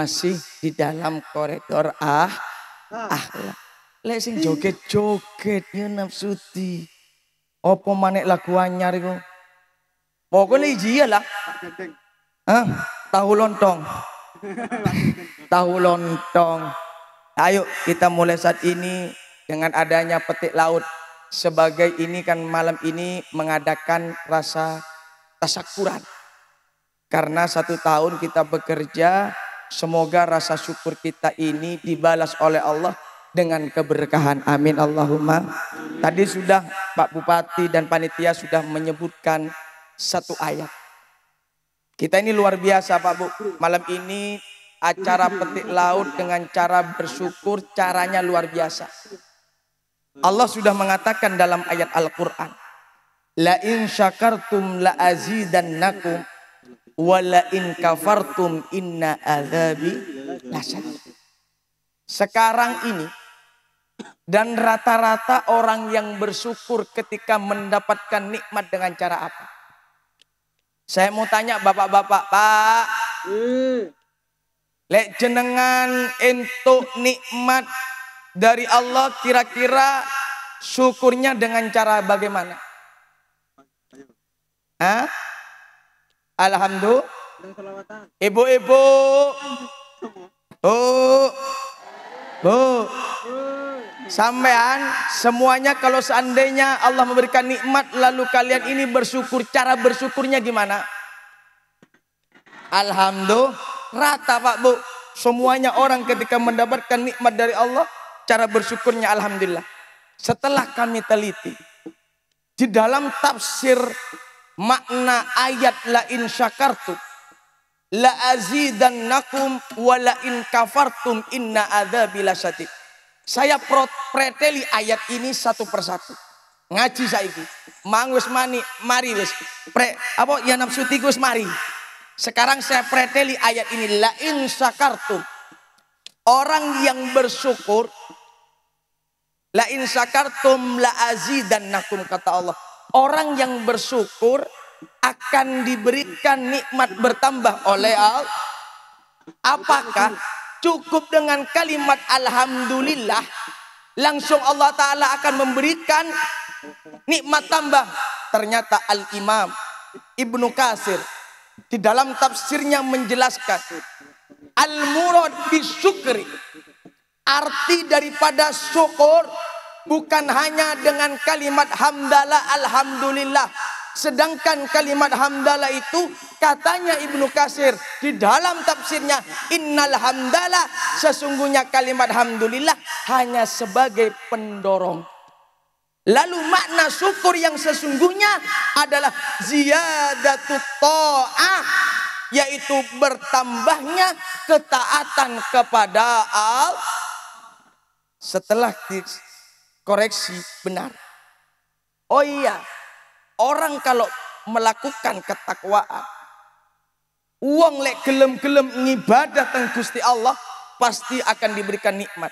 masih di dalam koridor ah akhlak. Lek sing joget-joget ya nafsuti. Apa manek lagu anyar iku? Pokoknya iya lah. Hah? Tahu lontong. Tahu lontong. Ayo kita mulai saat ini dengan adanya petik laut sebagai ini kan malam ini mengadakan rasa tasakuran. Karena satu tahun kita bekerja, semoga rasa syukur kita ini dibalas oleh Allah dengan keberkahan. Amin Allahumma. Tadi sudah Pak Bupati dan panitia sudah menyebutkan satu ayat. Kita ini luar biasa Pak Bu. Malam ini acara petik laut dengan cara bersyukur caranya luar biasa. Allah sudah mengatakan dalam ayat Al-Quran. La in syakartum la azidannakum wa la in kafartum inna azabi lasyadid. Sekarang ini dan rata-rata orang yang bersyukur ketika mendapatkan nikmat dengan cara apa? Saya mau tanya bapak-bapak, Pak. Lek jenengan entuk nikmat dari Allah kira-kira syukurnya dengan cara bagaimana? Hah? Alhamdulillah. Ibu-ibu. Oh. Bu. Sampean semuanya kalau seandainya Allah memberikan nikmat lalu kalian ini bersyukur cara bersyukurnya gimana? Alhamdulillah rata Pak Bu. Semuanya orang ketika mendapatkan nikmat dari Allah cara bersyukurnya alhamdulillah. Setelah kami teliti di dalam tafsir makna ayat la in syakartum la azidannakum wa la in kafartum inna adzabi lasyadid. Saya preteli ayat ini satu persatu. Ngaji saiki. Mang wis mani, mari wis. Pre, apa ya nafsu tiku wis mari. Sekarang saya preteli ayat ini la in syakartum. Orang yang bersyukur la in syakartum la azidannakum kata Allah. Orang yang bersyukur akan diberikan nikmat bertambah oleh Allah. Apakah cukup dengan kalimat alhamdulillah langsung Allah taala akan memberikan nikmat tambah? Ternyata Al-Imam Ibnu Kasir di dalam tafsirnya menjelaskan al-murad bisyukri arti daripada syukur bukan hanya dengan kalimat hamdalah alhamdulillah. Sedangkan kalimat hamdalah itu katanya Ibnu Kasir di dalam tafsirnya innal hamdalah sesungguhnya kalimat hamdulillah hanya sebagai pendorong. Lalu makna syukur yang sesungguhnya adalah ziyadatut ta'ah yaitu bertambahnya ketaatan kepada Allah. Setelah dikoreksi benar. Oh iya, orang kalau melakukan ketakwaan, uang lek gelem-gelem ngibadah teng Gusti Allah pasti akan diberikan nikmat.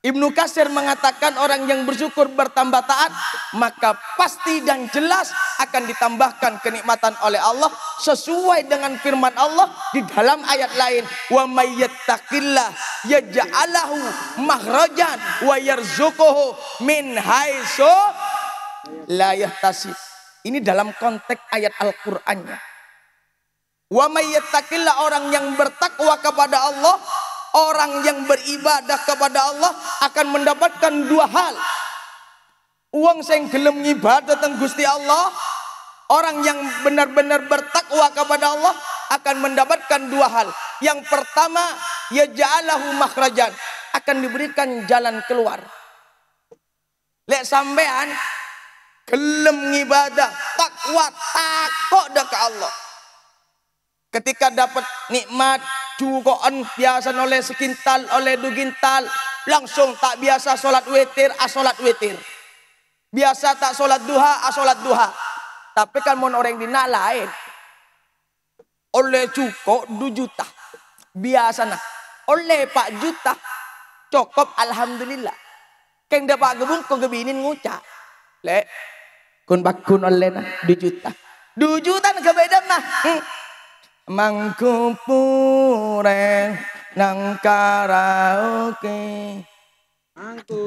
Ibnu Kasir mengatakan orang yang bersyukur bertambah taat maka pasti dan jelas akan ditambahkan kenikmatan oleh Allah sesuai dengan firman Allah di dalam ayat lain wa may yattaqillah yaj'alahu makhrajan wa yarzuquhu min haitsu la yahtasib. Ini dalam konteks ayat Al-Qur'annya. Wa may yattaqillah orang yang bertakwa kepada Allah orang yang beribadah kepada Allah akan mendapatkan dua hal. Uang sing gelem ngibadah teng Gusti Allah, orang yang benar-benar bertakwa kepada Allah akan mendapatkan dua hal. Yang pertama, ya ja'alahu makhrajan, akan diberikan jalan keluar. Lek sampean gelem ngibadah, takwa, takut ke Allah. Ketika dapat nikmat, cukoan biasa oleh sekintal, oleh dugintal, langsung tak biasa sholat witir, a sholat witir. Biasa tak sholat duha, a sholat duha. Tapi kan mau orang dina lain. Oleh cukup 2 juta. Biasa nah. Oleh pak juta. Cukup alhamdulillah. Keng dapat gebung kau gebinin ngucap. Le. Kun bakun oleh nah 2 juta. 2 juta nah kebeda mah. Hmm. Mangkupure nang karaoke.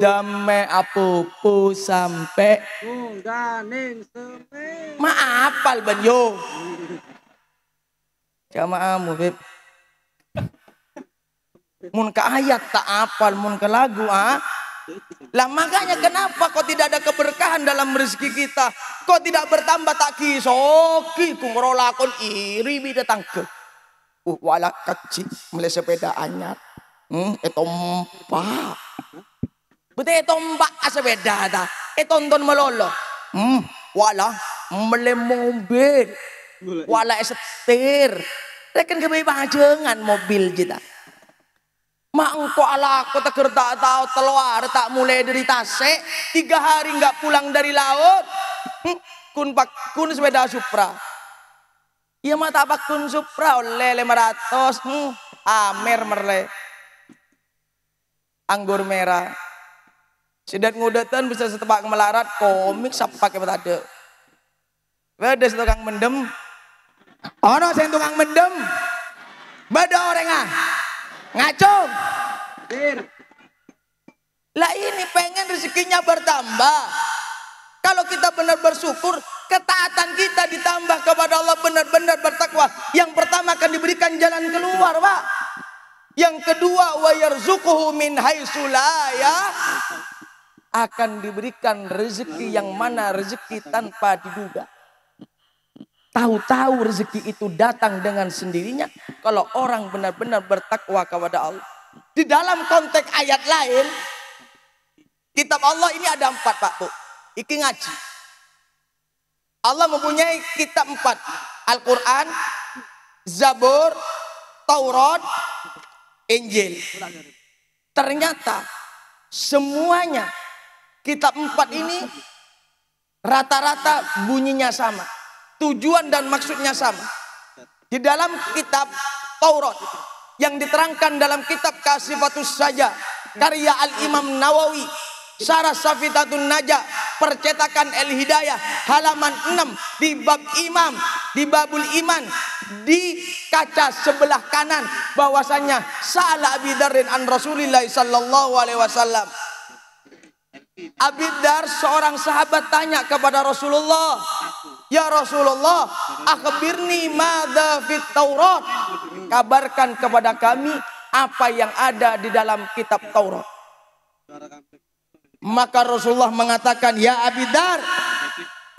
Dame apupu sampai Maapal banyo Jamaamu Beb Mun ke ayat tak apal Mun ke lagu ah lah makanya kenapa kok tidak ada keberkahan dalam rezeki kita? Kok tidak bertambah tak kisoki kumrolakon iri bi datang ke. Uh wala kecil mulai sepeda anyar. Hmm, etompa. Betul etompa sepeda ta. Etonton melolo. Hmm, wala mele mobil. Wala setir. Rekan kebebajengan mobil kita. Mak engkau ala aku tak kerta tahu teluar tak mulai dari tase tiga hari nggak pulang dari laut. Hmm, kun pak kun sepeda supra. Iya mata pak kun supra oleh lima ratus. Hmm, amer merle. Anggur merah. Sidat ngudatan bisa setebak melarat komik sap pakai betade Wedes tukang mendem. Ono sing tukang mendem. Beda orang Ngacung. Lah ini pengen rezekinya bertambah. Kalau kita benar bersyukur, ketaatan kita ditambah kepada Allah benar-benar bertakwa. Yang pertama akan diberikan jalan keluar, Pak. Yang kedua, wa yarzuquhu min ya akan diberikan rezeki yang mana rezeki tanpa diduga. Tahu-tahu rezeki itu datang dengan sendirinya kalau orang benar-benar bertakwa kepada Allah. Di dalam konteks ayat lain, kitab Allah ini ada empat Pak Bu. Iki ngaji. Allah mempunyai kitab empat. Al-Quran, Zabur, Taurat, Injil. Ternyata semuanya kitab empat ini rata-rata bunyinya sama. Tujuan dan maksudnya sama. Di dalam kitab Taurat yang diterangkan dalam kitab Kasifatus Saja karya Al-Imam Nawawi Syarah Safitatun Najah percetakan El Hidayah halaman 6 di bab imam di babul iman di kaca sebelah kanan bahwasanya salah Abi an Rasulillah sallallahu alaihi wasallam Abi seorang sahabat tanya kepada Rasulullah Ya Rasulullah akhbirni madza fit Taurat kabarkan kepada kami apa yang ada di dalam kitab Taurat maka Rasulullah mengatakan, Ya Abidar,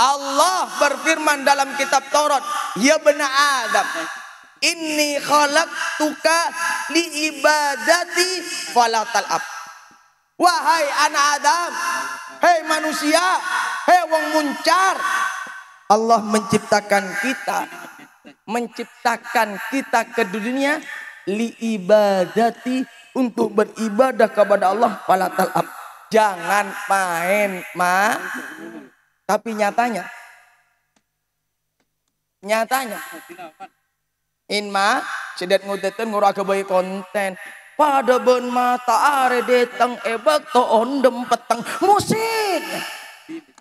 Allah berfirman dalam kitab Taurat, Ya benar Adam, Inni khalaqtuka li ibadati falatal ab. Wahai anak Adam, hei manusia, hei wong muncar. Allah menciptakan kita, menciptakan kita ke dunia li ibadati untuk beribadah kepada Allah falatal ab Jangan main, ma. Tapi nyatanya, nyatanya, in ma, sedet ngudetan ngurah bayi konten. Pada ben mata are deteng ebek to ondem peteng musik.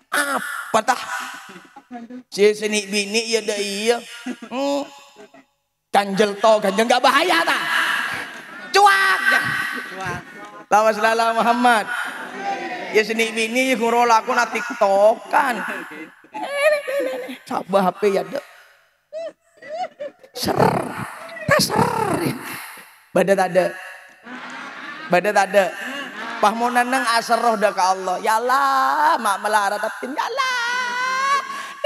Apa tah? Si seni bini ya dah iya. Hmm. Ganjel to, ganjel gak bahaya tah. Cuak. Lawas lala Muhammad. Ya seni bini ngurol aku na tiktokan. Coba HP ya dek. Ser. Taser. Badat ada. Badat ada. Pahmonan nang asar roh dah ke Allah. Ya Allah, mak melara tapi ya Allah. Dalam pada kaya Allah.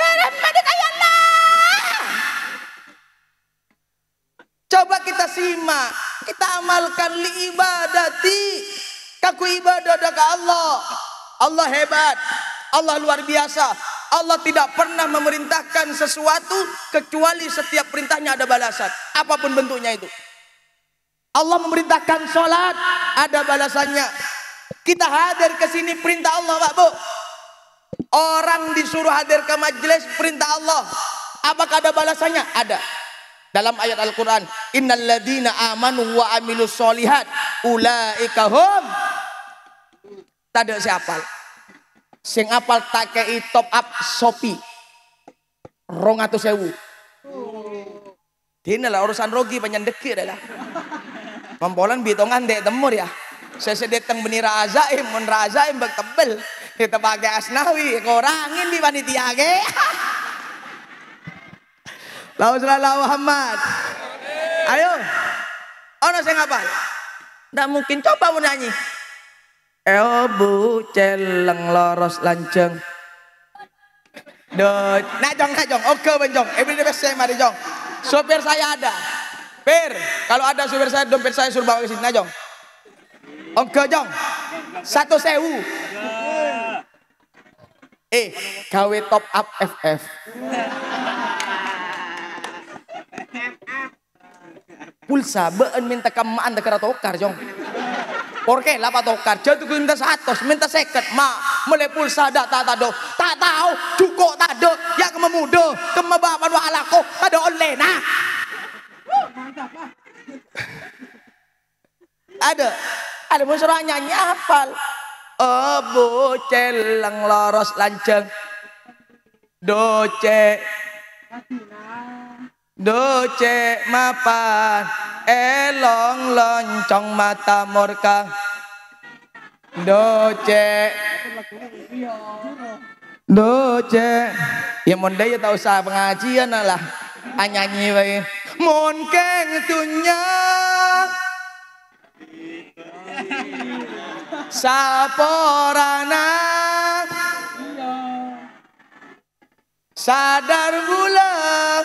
Coba kita simak, kita amalkan li ibadati. Kaku ibadah dah ke Allah. Allah hebat. Allah luar biasa. Allah tidak pernah memerintahkan sesuatu kecuali setiap perintahnya ada balasan. Apa pun bentuknya itu. Allah memerintahkan sholat, ada balasannya. Kita hadir ke sini perintah Allah, Pak Bu. Orang disuruh hadir ke majelis perintah Allah. Apakah ada balasannya? Ada. Dalam ayat Al-Quran, Innal ladina amanu wa amilus solihat, ulaika hum. Tada siapa? Sing apal takei top up Shopee. Rong atau sewu. Ini lah urusan rogi penyendeki adalah. Mampolan bitongan dek temur ya. Saya datang benira azaim, mun azaim bak tebel. Kita pakai asnawi, korangin di panitia ge. Lau selalu Muhammad. Ayo. Ono saya ngapal? Nggak mungkin coba mau nyanyi. Eo bu celeng loros lanceng. Dot, nah jong, nah jong, oke benjong, every day saya mari jong. Sopir saya ada. Pir, kalau ada sopir saya, dompet saya suruh bawa ke sini, nah jong. Oke jong, satu sewu. Eh, KW top up FF. Pulsa, beun minta kemaan dekara tokar jong. Porke lah tokar, jatuh minta satu, minta seket, ma, mulai pulsa dak tak tado, tak tahu, cukup tak ada, ya kema bapak wa alako, tak oleh nah. Ada, ada musuh nyanyi apal. Ebo celeng loros lanceng. Doce. Doce mapan elong loncong mata morka Doce. Doce. Ya mon ya tak usah pengajian lah. Anyanyi bae Mon keng tunya Saporana. Sadar bulan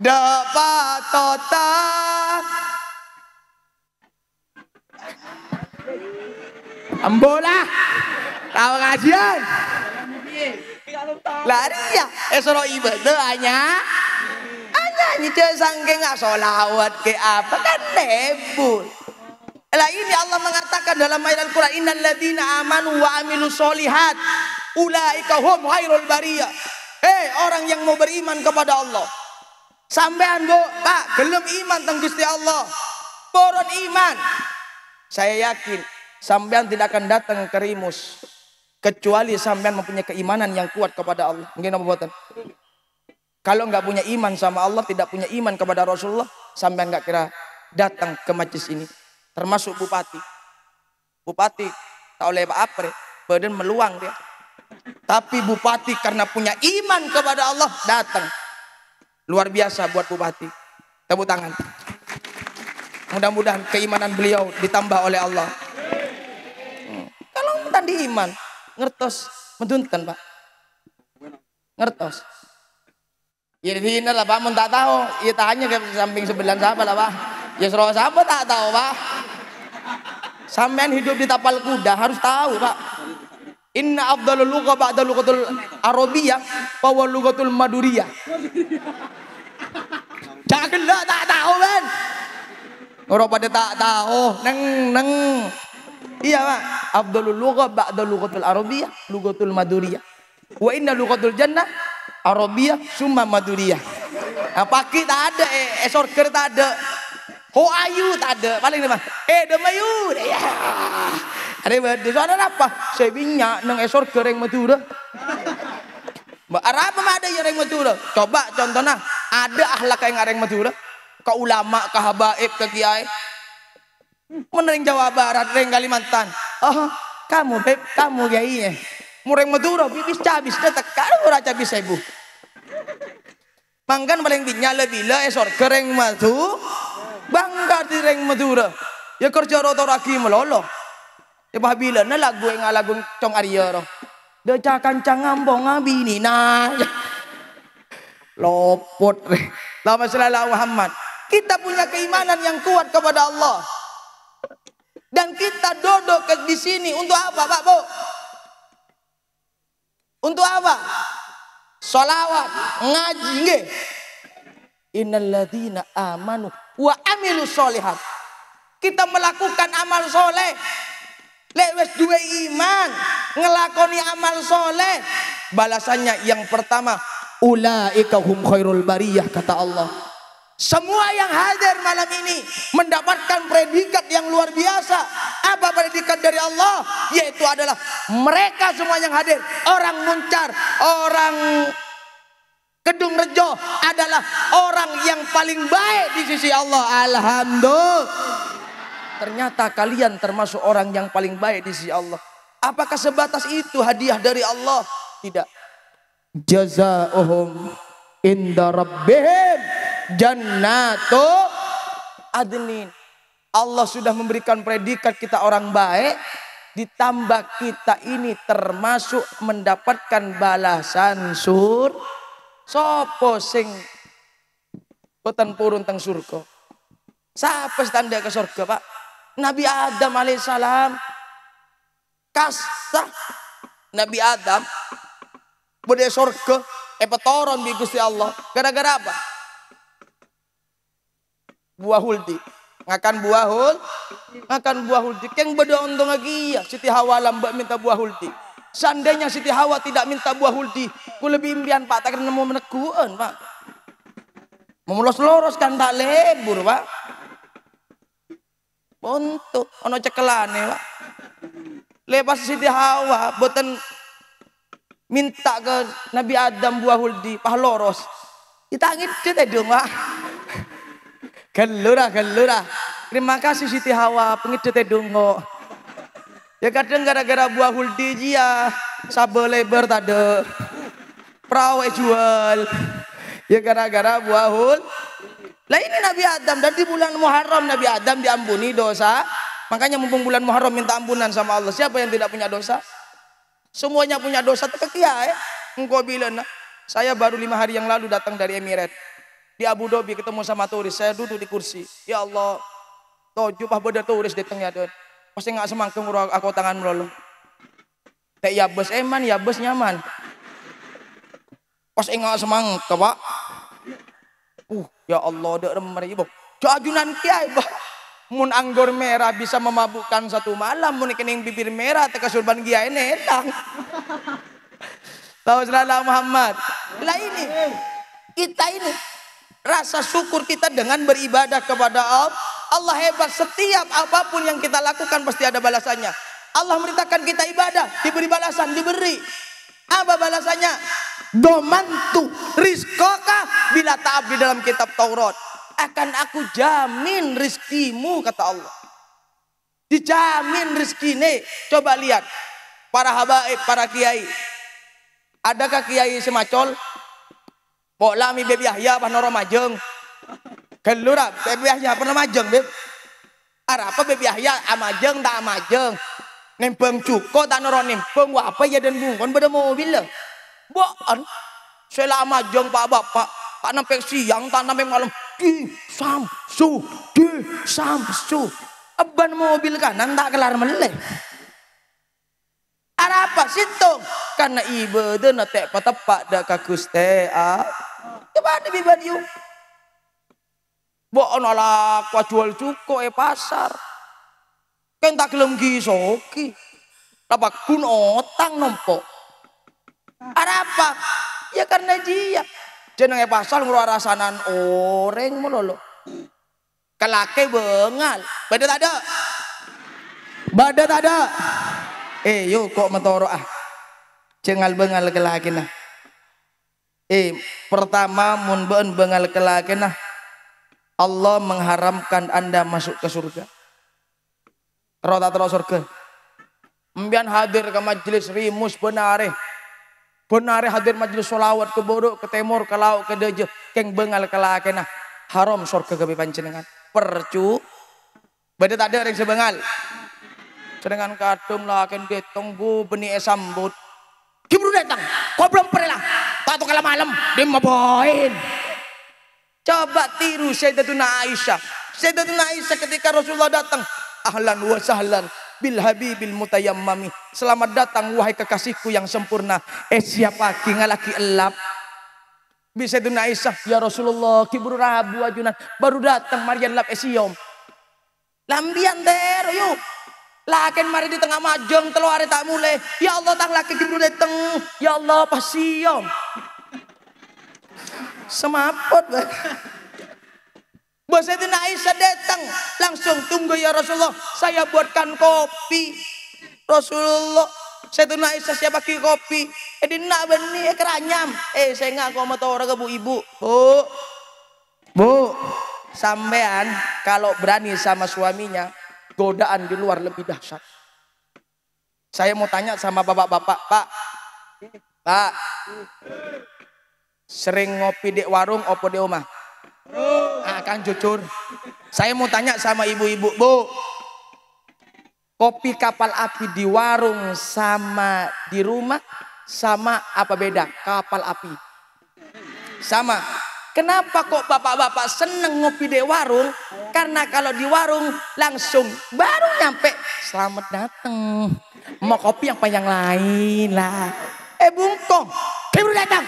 dapat total Ambola. Tahu ngajian lari ya. Esoro ibadah hanya hanya nyicil sangke nggak solawat ke apa kan nebul lah ini Allah mengatakan dalam ayat Al-Quran Innal ladina amanu wa amilu solihat Ulaika hum khairul bariyah Hei orang yang mau beriman kepada Allah Sampean bu, pak, gelem iman tentang Gusti Allah. Boron iman. Saya yakin sampean tidak akan datang ke Rimus kecuali sampean mempunyai keimanan yang kuat kepada Allah. Mungkin apa buatan? Kalau nggak punya iman sama Allah, tidak punya iman kepada Rasulullah, sampean nggak kira datang ke majlis ini. Termasuk bupati. Bupati tak oleh Pak Apre, badan meluang dia. Tapi bupati karena punya iman kepada Allah datang Luar biasa buat bupati. Tepuk tangan. Mudah-mudahan keimanan beliau ditambah oleh Allah. Hmm. Kalau tadi iman, ngertos, mentuntan pak. Ngertos. Ya di lah pak, men tak tahu. Ya tanya ke samping sebelah siapa lah pak. Ya suruh siapa tak tahu pak. Sampean hidup di tapal kuda harus tahu pak. Inna afdalul lugha ba'da lughatul Arabiyah wa lughatul Maduriyah. Jangan lah tak tahu kan. Orang pada tak tahu. Neng neng. Iya pak. Afdalul lugha ba'da lughatul Arabiyah lughatul Maduriyah. Wa inna lughatul jannah Arabiyah summa Maduriyah. Nah, paki tak ada, eh, esorker tak ada. Ho ayu tak ada. Paling apa? Eh, demayu. Ya. Ada berde soalnya apa? Saya binyak nang esor kering Madura. Mbak apa ada yang Madura? Coba contohnya ada ahlak yang reng Madura? Ke ulama, ke habaib, ke kiai. Menering Jawa Barat, reng Kalimantan. Oh, kamu beb, kamu kiai. Mureng Madura, bibis cabis, detek kalau ora cabis ibu. Mangkan paling binyak lebih lah esor kering madu. Bangga di reng Madura. Ya kerja rotor lagi melolo. Ya bila na lagu yang lagu cong Arya roh. Deca kancang ngambong ngabini nah. Lopot. Lama selalu Muhammad. Kita punya keimanan yang kuat kepada Allah. Dan kita ke di sini untuk apa, Pak Bu? Untuk apa? Salawat, ngaji, nggih. Innalladzina amanu wa amilu solihat. Kita melakukan amal soleh Lewes dua iman, ngelakoni amal soleh. Balasannya yang pertama, ulaika hum khairul bariyah kata Allah. Semua yang hadir malam ini mendapatkan predikat yang luar biasa. Apa predikat dari Allah? Yaitu adalah mereka semua yang hadir. Orang muncar, orang Kedung Rejo adalah orang yang paling baik di sisi Allah. Alhamdulillah. Ternyata kalian termasuk orang yang paling baik di sisi Allah. Apakah sebatas itu hadiah dari Allah? Tidak. Jazaohum inda rabbihim jannatu adnin. Allah sudah memberikan predikat kita orang baik ditambah kita ini termasuk mendapatkan balasan sur sopo sing boten purun teng surga. Siapa tanda ke surga, Pak? Nabi Adam alaihissalam kasta Nabi Adam bude surga eh petoron di Gusti Allah gara-gara apa buah huldi. Ngakan buah hul ngakan buah huldi. Keng beda untung lagi ya Siti Hawa lambat minta buah huldi. Seandainya Siti Hawa tidak minta buah huldi ku lebih impian pak tak nemu menekuan pak. Memulos loros kan tak lebur pak. Untuk ono cekelane, Pak. Lepas Siti Hawa boten minta ke Nabi Adam buah huldi pahloros ditangit dia teh dong wah gelura gelura terima kasih Siti Hawa. Pengit teh dungo ya kadang gara-gara buah huldi dia sabe lebar tade perawe jual. Ya gara-gara buah hul. Lah ini Nabi Adam. Dan di bulan Muharram Nabi Adam diampuni dosa. Makanya mumpung bulan Muharram minta ampunan sama Allah. Siapa yang tidak punya dosa? Semuanya punya dosa. Terkekia ya. Engkau bilang, nah, saya baru lima hari yang lalu datang dari Emirat. Di Abu Dhabi ketemu sama turis. Saya duduk di kursi. Ya Allah. Tujuh pah beda turis datangnya tuh. Pasti nggak semangkeng aku tangan melulu. Teh ya bus eman, ya bus nyaman. Pas nggak semangka pak. Uh, ya Allah, dek remar ibu. Jajunan kiai, bah mun anggur merah bisa memabukkan satu malam mun kening bibir merah teka surban gia ini edang tahu Muhammad lah ini kita ini rasa syukur kita dengan beribadah kepada Allah Allah hebat setiap apa pun yang kita lakukan pasti ada balasannya Allah merintahkan kita ibadah diberi balasan diberi apa balasannya domantu rizkoka bila taab di dalam kitab Taurat akan aku jamin rizkimu kata Allah. Dijamin rizki nih. Coba lihat para habaib, para kiai. Adakah kiai semacol? Pok lami bebi Yahya panoro majeng. Kelura bebi Yahya pernah majeng beb. Ara apa bebi Yahya amajeng tak amajeng. Nempeng cuko tak noro nempeng wah apa ya dan bungkon pada mobil lah. Boan. Saya lama jeng pak bapak. Tak nampak siang, tak nampak malam di samsu di samsu aban mobil kanan tak kelar meleh apa situ karena ibu de nate patepak dak kakus teh ada biban yu Bo nolak kwa jual cuko e pasar. Kan tak gelem gisoki. Apa kun otang nompo. apa? Ya karena dia jenenge pasal ngeluar rasanan orang melolo kelake bengal beda tak ada beda tak ada eh yuk kok metoro ah cengal bengal kelaki nah eh pertama mun ben bengal kelaki nah Allah mengharamkan anda masuk ke surga rota terus surga Mbian hadir ke majelis rimus benare Benar hadir majelis solawat ke bodoh, ke timur, ke laut, ke deje, keng bengal ke lakena. Haram surga ke panjenengan. Percu. Beda tak ada yang sebengal. Sedangkan kadung laken detong bu beni esambut. Kibru datang. Kau belum pernah. Tak tahu kalau malam. Dia mabain. Coba tiru Sayyidatuna Aisyah. Sayyidatuna Aisyah ketika Rasulullah datang. Ahlan wa sahlan bil habibil mutayammami. Selamat datang wahai kekasihku yang sempurna. Eh siapa ki ngalaki elap. Bisa itu Aisyah, ya Rasulullah, kiburu rabu ajunan. Baru datang Marian lap esiom. Lambian der yuk. Lakin mari di tengah majeng telo hari tak mulai. Ya Allah tang laki kiburu dateng. Ya Allah pasiom. Semapot. Bos itu Aisyah datang langsung tunggu ya Rasulullah. Saya buatkan kopi. Rasulullah saya Aisyah siapa ki kopi. Eh di nak beni eh keranyam. Eh saya mau tahu orang bu ibu. Bu, bu, sampean kalau berani sama suaminya godaan di luar lebih dahsyat. Saya mau tanya sama bapak-bapak, Pak. Pak. Sering ngopi di warung opo di rumah? Akan ah, jujur. Saya mau tanya sama ibu-ibu, Bu. Kopi kapal api di warung sama di rumah sama apa beda? Kapal api. Sama. Kenapa kok bapak-bapak seneng ngopi di warung? Karena kalau di warung langsung baru nyampe. Selamat datang. Mau kopi apa yang lain lah. Eh bungkong. Baru datang.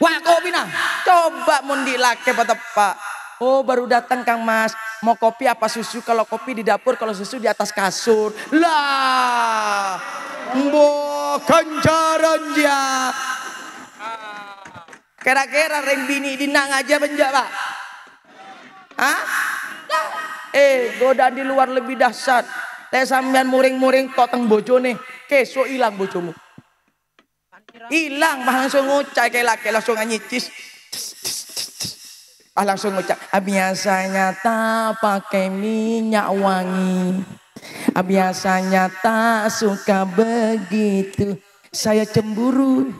Wah kopi nah. Coba mundi laki pak. Oh baru datang Kang Mas. Mau kopi apa susu? Kalau kopi di dapur, kalau susu di atas kasur. Lah. Mbo ganjaran dia. Kira-kira reng bini dinang aja benjak pak. Hah? Eh godaan di luar lebih dahsyat. Teh sampean muring-muring tok teng bojone, kesuk ilang bojomu. Hilang bah langsung ngucap kayak laki langsung nyicis. Ah langsung ngucap. Ah, biasanya tak pakai minyak wangi. Ah, biasanya tak suka begitu. Saya cemburu.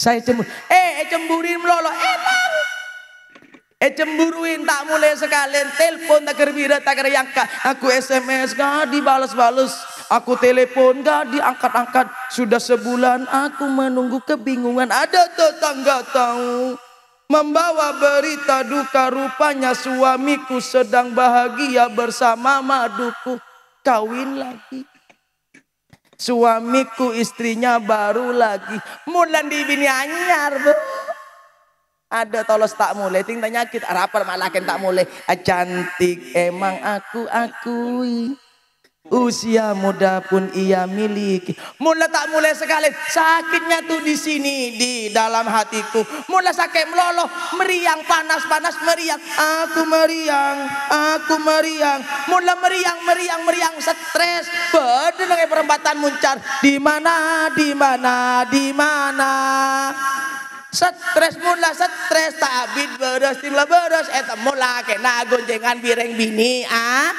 Saya cemburu. Eh, eh cemburin melolo. Emang. Eh cemburuin tak mulai sekalian. Telepon tak kerbira tak kerjangka aku SMS gak dibalas-balas. Aku telepon gak diangkat-angkat. Sudah sebulan aku menunggu kebingungan. Ada tetangga tahu? Membawa berita duka rupanya suamiku sedang bahagia bersama maduku. Kawin lagi suamiku istrinya baru lagi. Mulan di bini anyar bu. Ada tolos tak mulai ting nyakit rapar malakin tak mulai. Ah, cantik emang aku akui Usia muda pun ia miliki. Mula tak mulai sekali sakitnya tuh di sini di dalam hatiku. Mula sakit meloloh, meriang panas-panas meriang. Aku meriang, aku meriang. Mula meriang, meriang, meriang stres. Berdengar perempatan muncar. Di mana, di mana, di mana? Stres mula stres tak abid beres timla beres. Eta mula kena gonjengan bireng bini ah.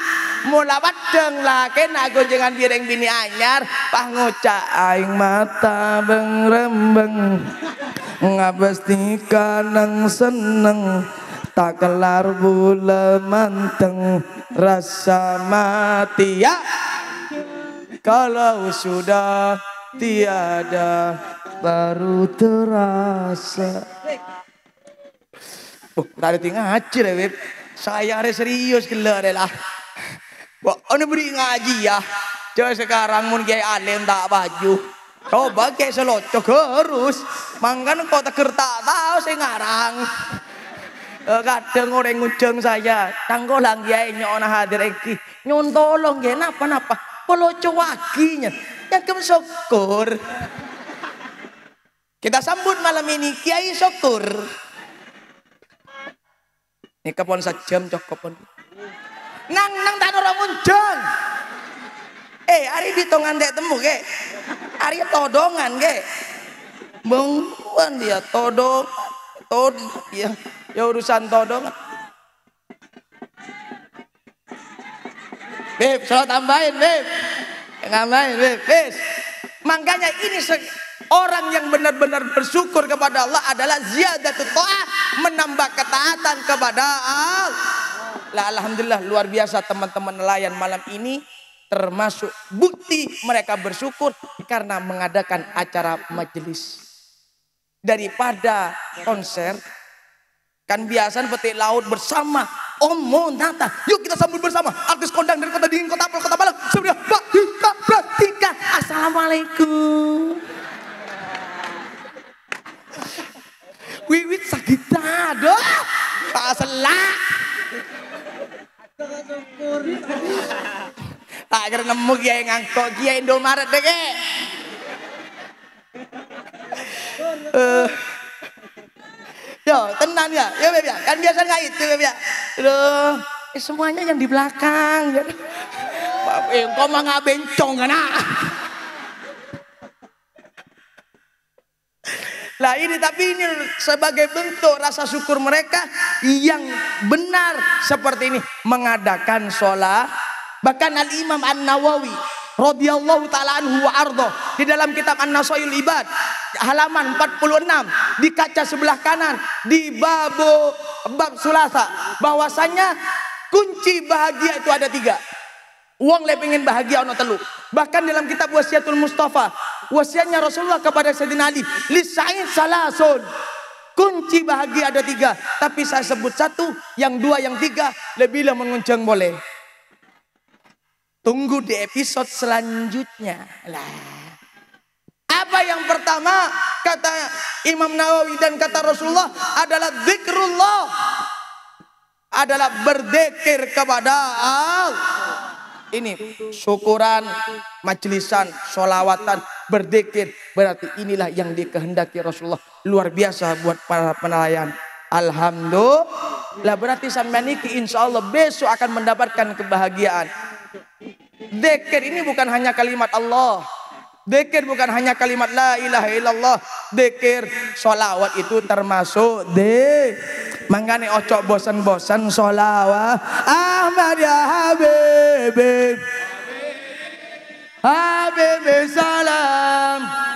Mula wadeng lah kena gonjengan bireng bini anyar. Pah ngocak aing mata beng rembeng. Ngabesti kaneng seneng. Tak kelar bula manteng. Rasa mati ya. Kalau sudah tiada baru terasa. Oh, tadi tinggal ngaji deh, Beb. Saya ada serius gila deh lah. Wah, ini beri ngaji ya. Coba sekarang mun kiai alim tak baju. Coba kayak selocok harus. Mangkan kau tak kerta tahu saya ngarang. Eh, Kadang orang nguceng saya, tanggolang kiai nyona hadir eki. Nyon tolong ya, napa napa. Peloco wakinya, yang kem syukur. Kita sambut malam ini Kiai Syukur. Ini kepon sejam cok kepon. Nang nang tak orang muncul. Eh, hari ditongan dek temu ke. Hari todongan ke. Bengkuan dia todong. Tod ya, ya urusan todongan. Beb, selalu tambahin, Beb. Tambahin, Beb. Bes. Makanya ini orang yang benar-benar bersyukur kepada Allah adalah ziyadatut ta'ah, menambah ketaatan kepada Allah. Lah alhamdulillah luar biasa teman-teman nelayan malam ini termasuk bukti mereka bersyukur karena mengadakan acara majelis. Daripada konser kan biasa petik laut bersama Om Monata. Yuk kita sambut bersama artis kondang dari kota dingin kota Apel kota Malang. Sebenarnya Pak Dika Pratika. Assalamualaikum. Wiwit sagita. Pak selak. Tak kira nemu kiai ngangkok kiai Indomaret deh ke. Eh, Yo, tenang ya. Ya, Beb ya. Kan biasa nggak itu, Beb ya. Loh, eh, semuanya yang di belakang. ya. Eh, kau mah nggak bencong kan? Ah? Lah ini tapi ini sebagai bentuk rasa syukur mereka yang benar seperti ini mengadakan sholat. Bahkan Al Imam An Nawawi radhiyallahu taala anhu wa ardo di dalam kitab An Nasoyul Ibad halaman 46 di kaca sebelah kanan di babo bab sulasa bahwasanya kunci bahagia itu ada tiga. Uang le pengen bahagia ono telu. Bahkan dalam kitab Wasiatul Mustafa, wasiatnya Rasulullah kepada Sayyidina Ali, lisain salasun. Kunci bahagia ada tiga, tapi saya sebut satu, yang dua, yang tiga, lebihlah menguncang boleh. Tunggu di episode selanjutnya. Lah. Apa yang pertama kata Imam Nawawi dan kata Rasulullah adalah zikrullah. Adalah berzikir kepada Allah. Ini syukuran, majlisan, sholawatan, berzikir. Berarti inilah yang dikehendaki Rasulullah. Luar biasa buat para penelayan. Alhamdulillah berarti sampai niki insya Allah besok akan mendapatkan kebahagiaan. Dekir ini bukan hanya kalimat Allah. Dekir bukan hanya kalimat la ilaha illallah. Dikir, solawat itu termasuk de. Mangkane ojo bosan-bosan solawat. Ahmad ya. Habibi salam. Salam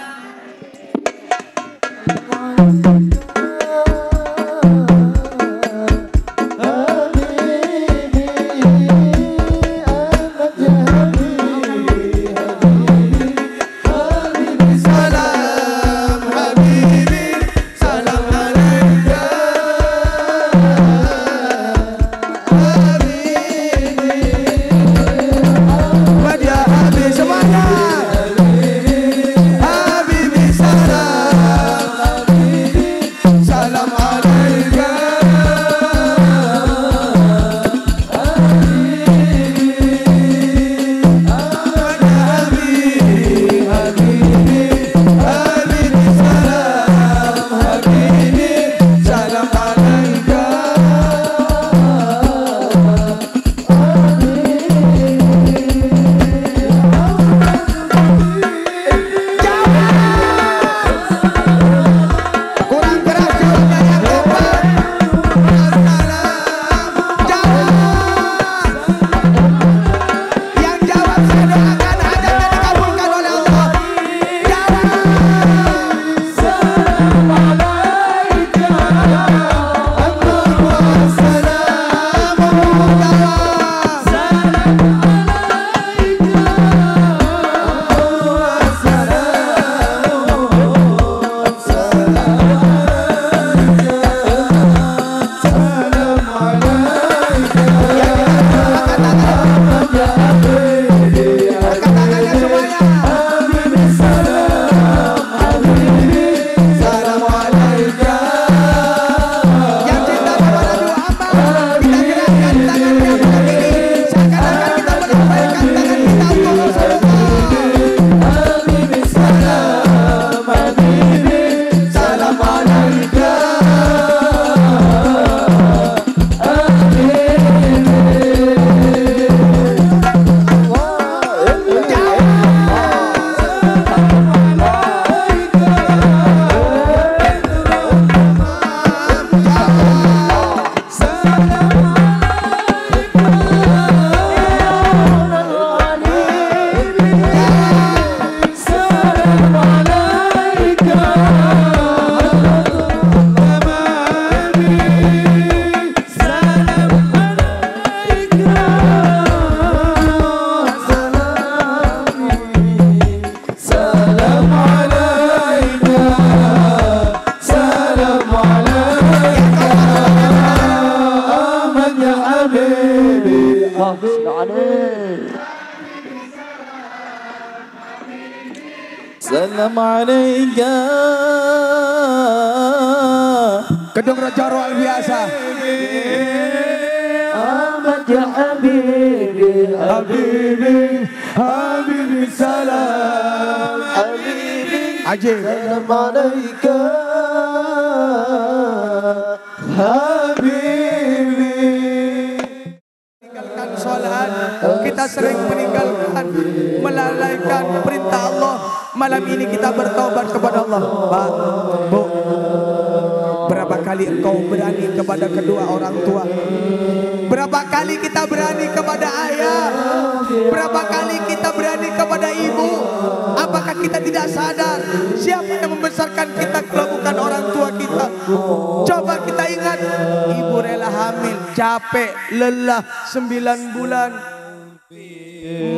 capek lelah sembilan bulan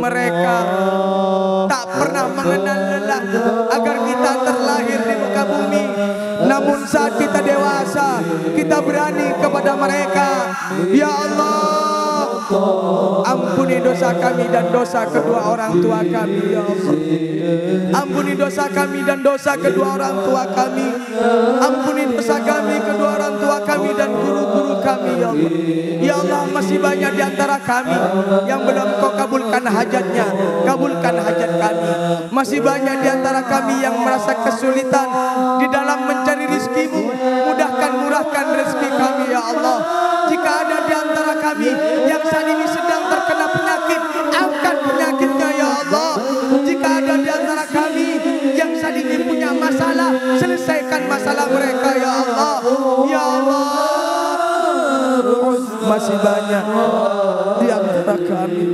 mereka tak pernah mengenal lelah agar kita terlahir di muka bumi. Namun saat kita dewasa, kita berani kepada mereka. Ya Allah, ampuni dosa kami dan dosa kedua orang tua kami. Ya Allah, ampuni dosa kami dan dosa kedua orang tua kami. Ampuni dosa kami, kedua orang tua kami dan guru-guru kami. Ya Allah, ya Allah masih banyak di antara kami yang belum kau kabulkan hajatnya. Kabulkan hajat kami. Masih banyak di antara kami yang merasa kesulitan di dalam mencari rizkimu. Mudahkan, murahkan rezeki kami ya Allah. Jika ada di antara kami yang saat ini sedang terkena penyakit, angkat penyakitnya ya Allah. Jika ada di antara kami Selesaikan masalah mereka ya Allah. Ya Allah. Masih banyak di antara kami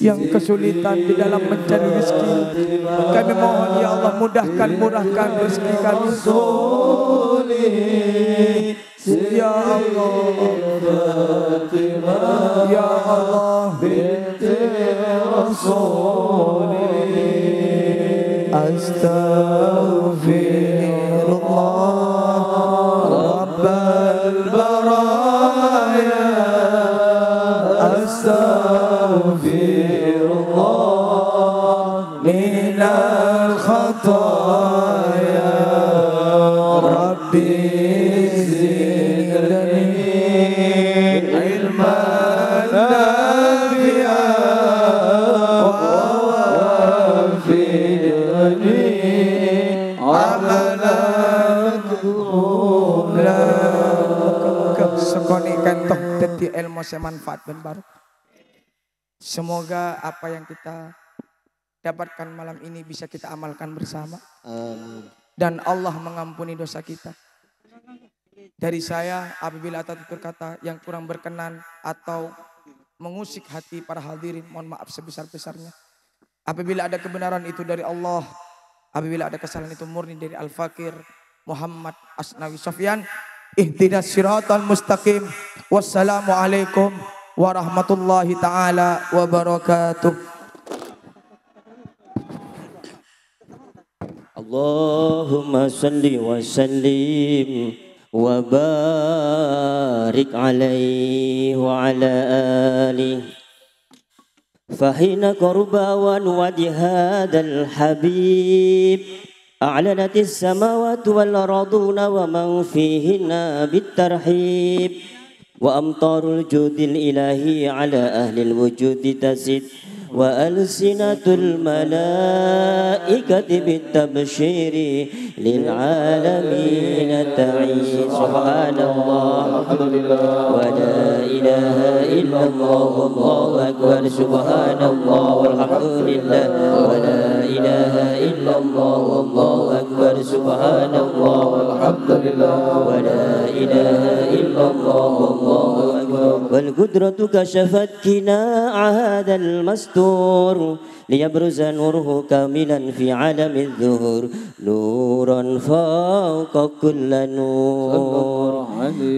yang kesulitan di dalam mencari rezeki. Kami mohon ya Allah mudahkan murahkan rezeki kami. Ya Allah Ya Allah Astaghfirullah Sekoni kantok dadi ilmu semanfaat dan baru. Semoga apa yang kita dapatkan malam ini bisa kita amalkan bersama. Dan Allah mengampuni dosa kita. Dari saya apabila ada tutur kata yang kurang berkenan atau mengusik hati para hadirin, mohon maaf sebesar-besarnya. Apabila ada kebenaran itu dari Allah, apabila ada kesalahan itu murni dari Al-Fakir Muhammad Asnawi Sofyan, اهدنا الصراط المستقيم. والسلام عليكم ورحمة الله تعالى وبركاته اللهم صل وسلم وبارك عليه وعلى آله. فحين قربا ونود هذا الحبيب. أعلنت السماوات والأرضون ومن فيهن بالترحيب وأمطار الجود الإلهي على أهل الوجود تزد وألسنة الملائكة بالتبشير للعالمين تعيش سبحان الله. ولا إله إلا الله. الله أكبر. سبحان الله والحمد لله. ولا إله إلا الله. الله أكبر. سبحان الله والحمد لله ولا إله إلا الله الله أكبر. والقدرة كشفت كناع هذا المستور ليبرز نوره كاملا في عالم الظهور نورا فوق كل نور.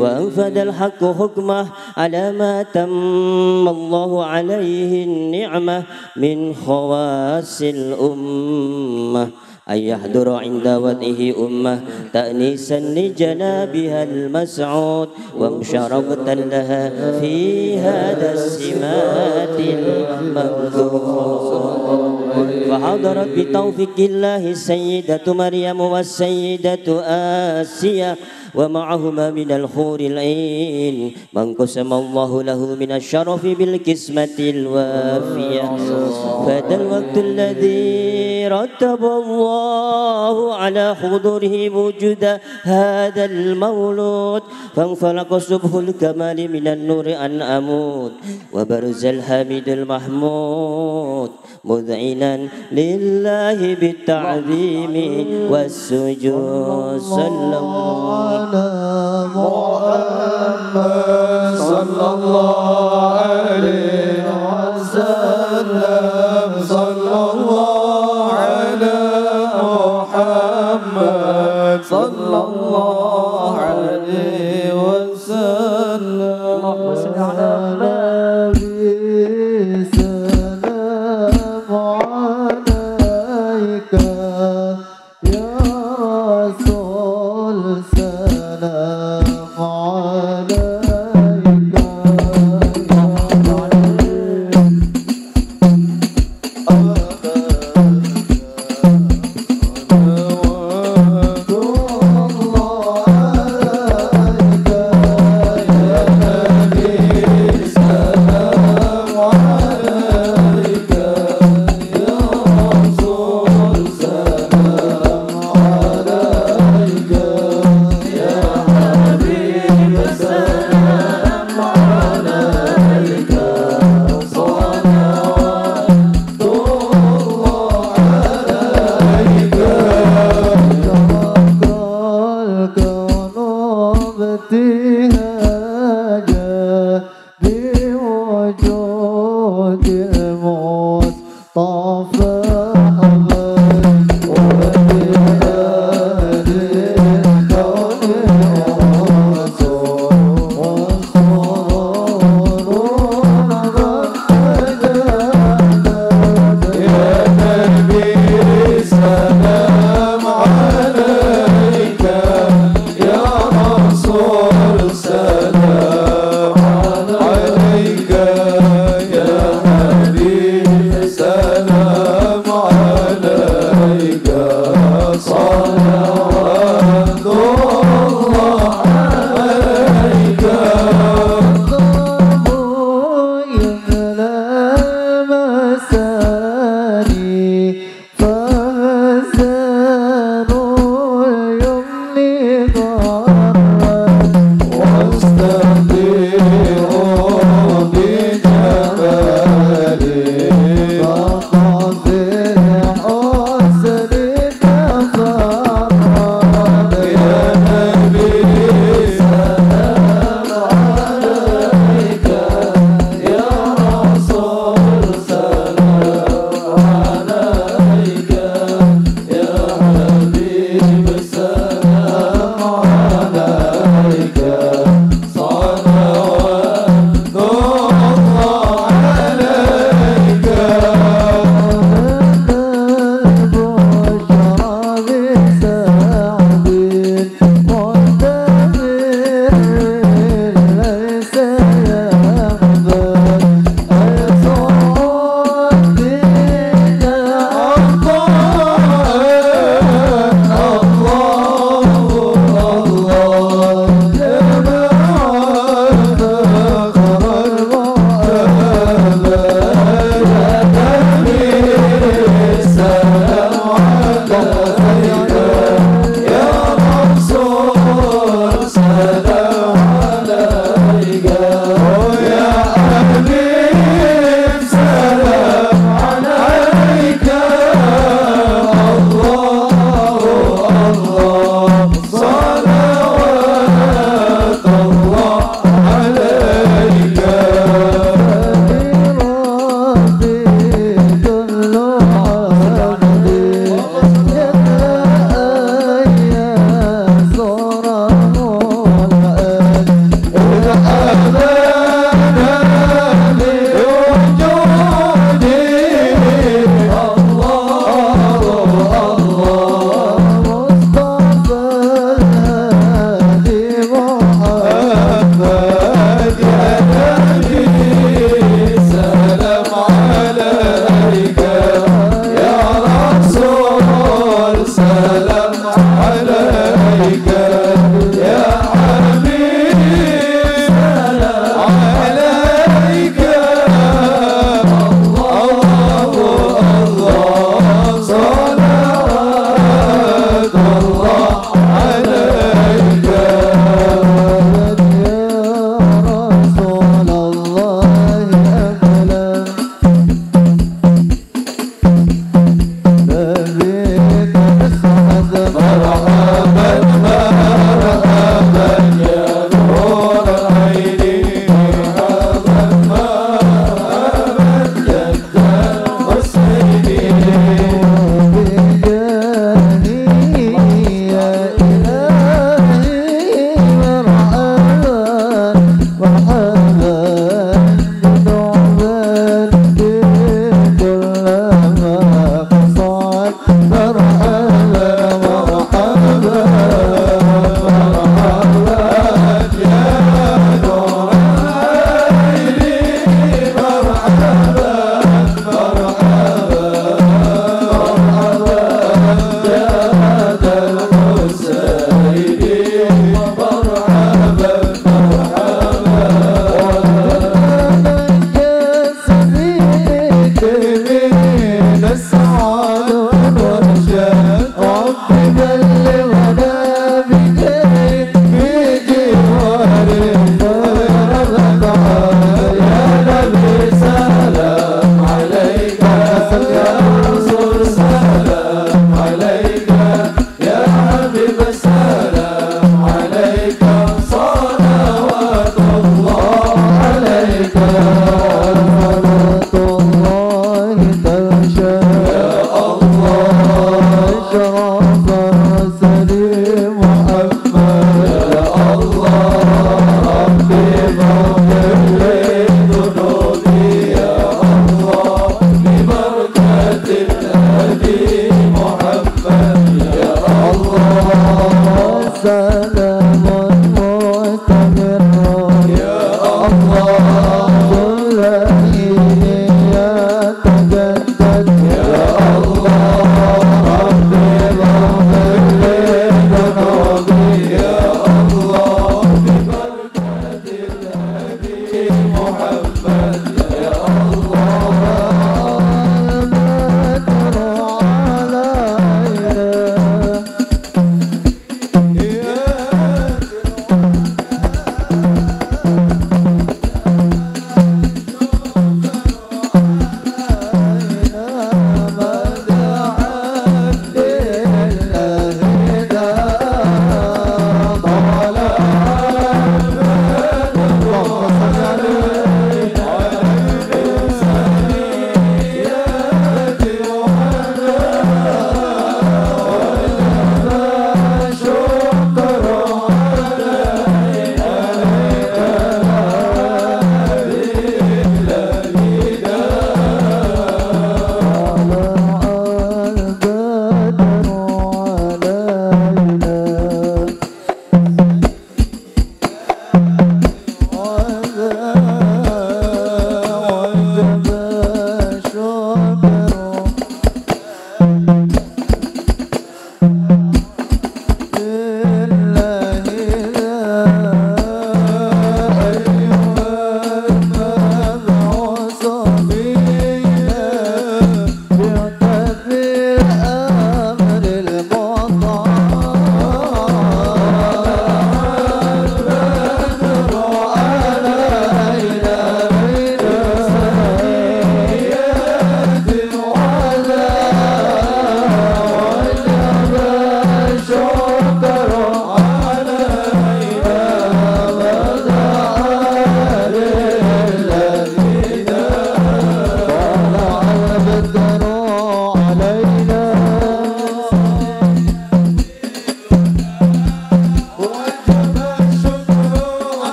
وأنفذ الحق حكمه على ما تم الله عليه النعمة من خواص الأمة. أن يحضر عند وضعه أمة تأنيسا لجنابها المسعود ومشاركة لها في هذا السمات الممدود. فحضرت بتوفيق الله السيدة مريم والسيدة آسيا ومعهما من الحور العين. من قسم الله له من الشرف بالكسمة الوافية. فهذا الوقت الذي رتب الله على حضوره وجود هذا المولود. فانفلق صبح الكمال من النور أن أموت. وبرز الحميد المحمود. مذعنا لله بالتعظيم والسجود. صلى الله صلى الله عليه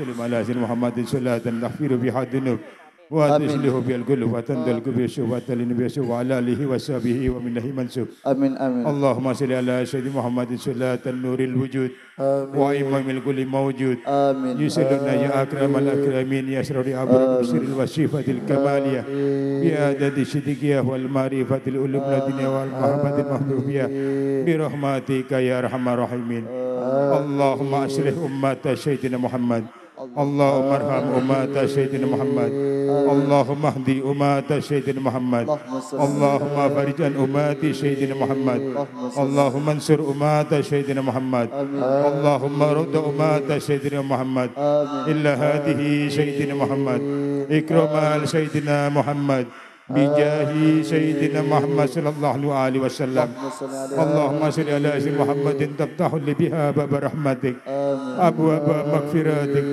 وسلم على سيدنا محمد صلاة تغفر بها الذنوب وتصلح بها القلوب وتندلق بها الشهوات للنبي وعلى آله وصحبه ومن له منسوب Amin amin. اللهم صل على سيدنا محمد صلاة النور الوجود وإمام الكل موجود. Amin. يسلنا يا أكرم الأكرمين يا أسرار أبرار السر والصفة الكمالية. بعدد الصدقية والمعرفة العلوم الدنيا والمحبة المحبوبية. برحمتك يا أرحم الراحمين. اللهم أصلح أمة سيدنا محمد. اللهم ارحم أمة سيدنا محمد. اللهم اهدي أمة سيدنا محمد. اللهم فرج عن أمة سيدنا محمد. اللهم انصر أمة سيدنا محمد. اللهم رد أمة سيدنا محمد. إلا هذه سيدنا محمد. اكرم آل سيدنا محمد. بجاه سيدنا محمد صلى الله عليه وسلم اللهم صل على سيدنا محمد تفتح لي بها باب رحمتك أبواب مغفرتك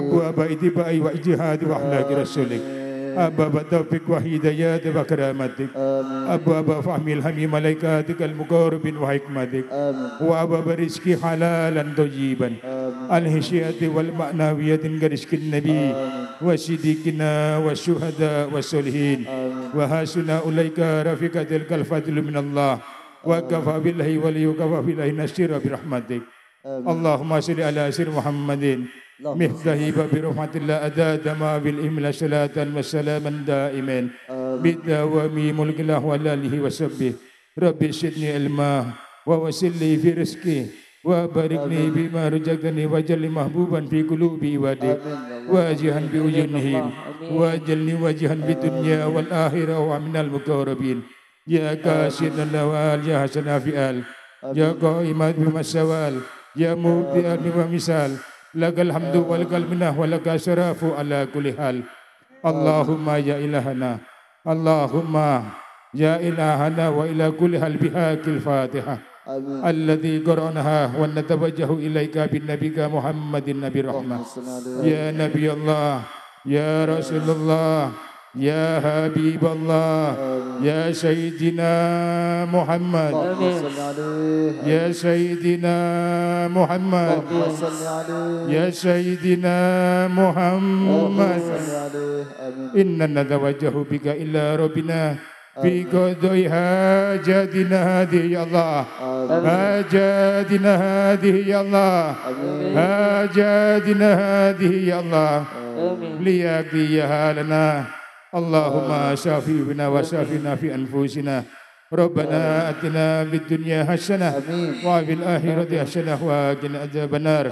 أبواب إتباع وإجهاد وأخلاق رسولك أبواب توفيق وهدايات وكرامتك أبواب فهم الهم ملائكتك المقربين وحكمتك وأبواب رزق حلالا طيبا الهشية والمعنوية كرزق النبي وصديقنا والشهداء والصالحين وحسن أولئك رفيق تلك الفضل من الله وكفى بالله ولي وكفى بالله نصيرا برحمتك اللهم صل على سير محمد مفتاح باب رحمة الله أداة ما بالإملا صلاة وسلاما دائما بدوام ملك الله وعلى آله وصحبه ربي زدني علما ووسل لي في رزقي وبارك لي بما رزقتني واجعل محبوبا في قلوب عبادك واجها بعيونهم واجعلني وجها بالدنيا والآخرة ومن المقربين يا كاشف النوال يا حسن فئال يا قائما بما السوال يا مبدئا بما مثال لك الحمد ولك المنه ولك الشرف على كل حال اللهم يا إلهنا اللهم يا إلهنا وإلى كل حال بهاك الفاتحة الذي قرأناها ونتوجه إليك بالنبي محمد النبي رحمة يا نبي الله يا رسول الله يا حبيب الله يا سيدنا محمد يا سيدنا محمد يا سيدنا محمد إننا نتوجه بك إلى ربنا في قضاء حاجاتنا هذه يا الله. حاجاتنا هذه يا الله. حاجاتنا هذه يا الله. ليقضيها لنا. اللهم شافي بنا وشافنا في أنفسنا. ربنا آتنا في الدنيا حسنة وفي الآخرة حسنة وقنا عذاب النار.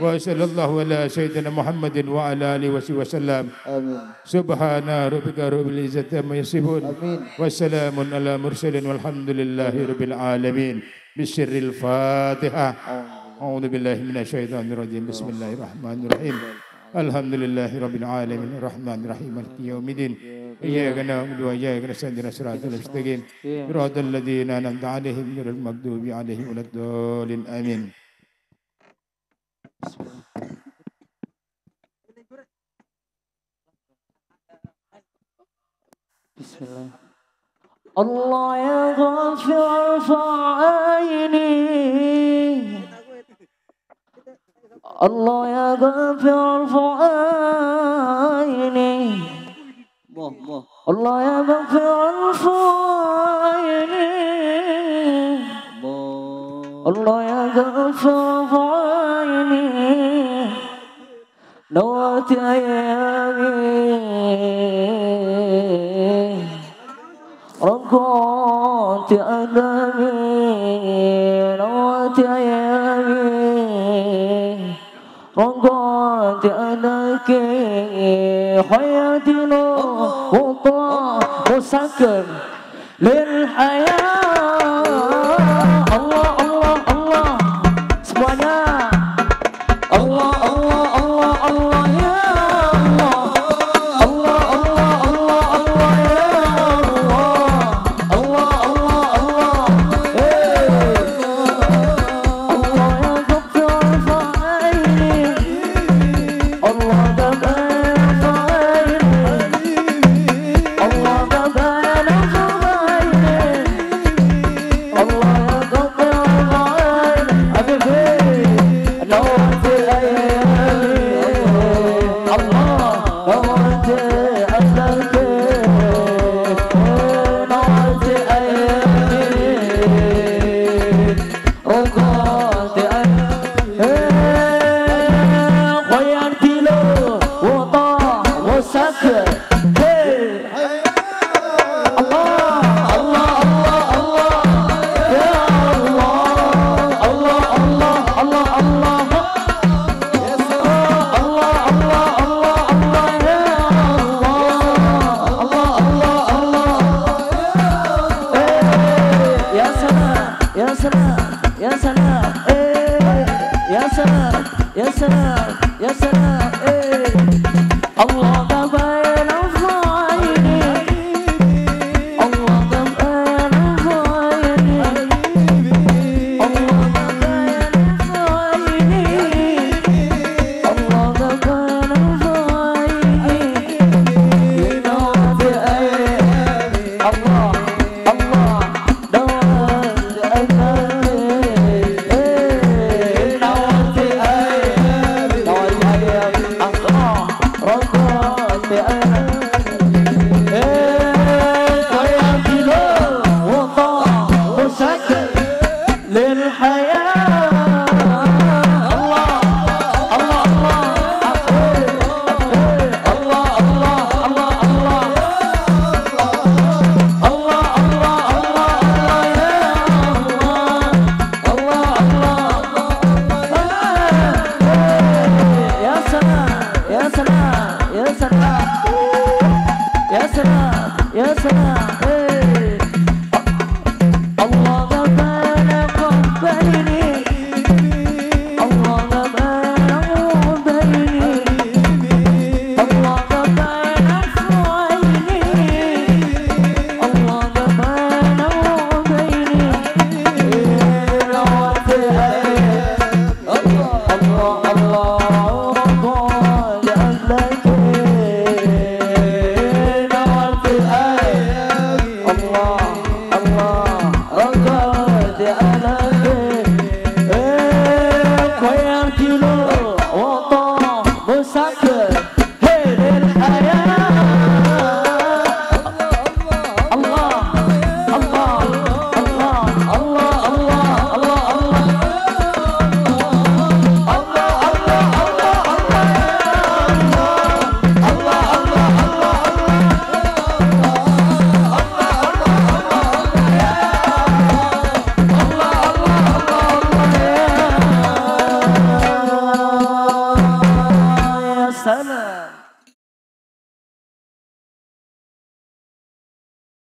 وصلى الله على سيدنا محمد وعلى آله وصحبه وسلم. سبحان ربك رب العزة عما يصفون. وسلام على المرسلين والحمد لله رب العالمين. بسر الفاتحة. أعوذ بالله من الشيطان الرجيم. بسم الله الرحمن الرحيم. الحمد لله رب العالمين. الرحمن الرحيم. مالك يوم الدين. إياك نعبد وإياك نستعين صراط المستقيم صراط الذين أنعمت عليهم غير المغضوب عليهم ولا الضالين. آمين. بسم الله. الله يا غافر ارفع عيني الله يا غافر ارفع عيني الله يا غافر ارفع عيني الله يا غافر ارفع عيني نوات ايامي رقعت أدمي نوات أيامي رقعت أدك حياتي نور وطاق وسكن للحياة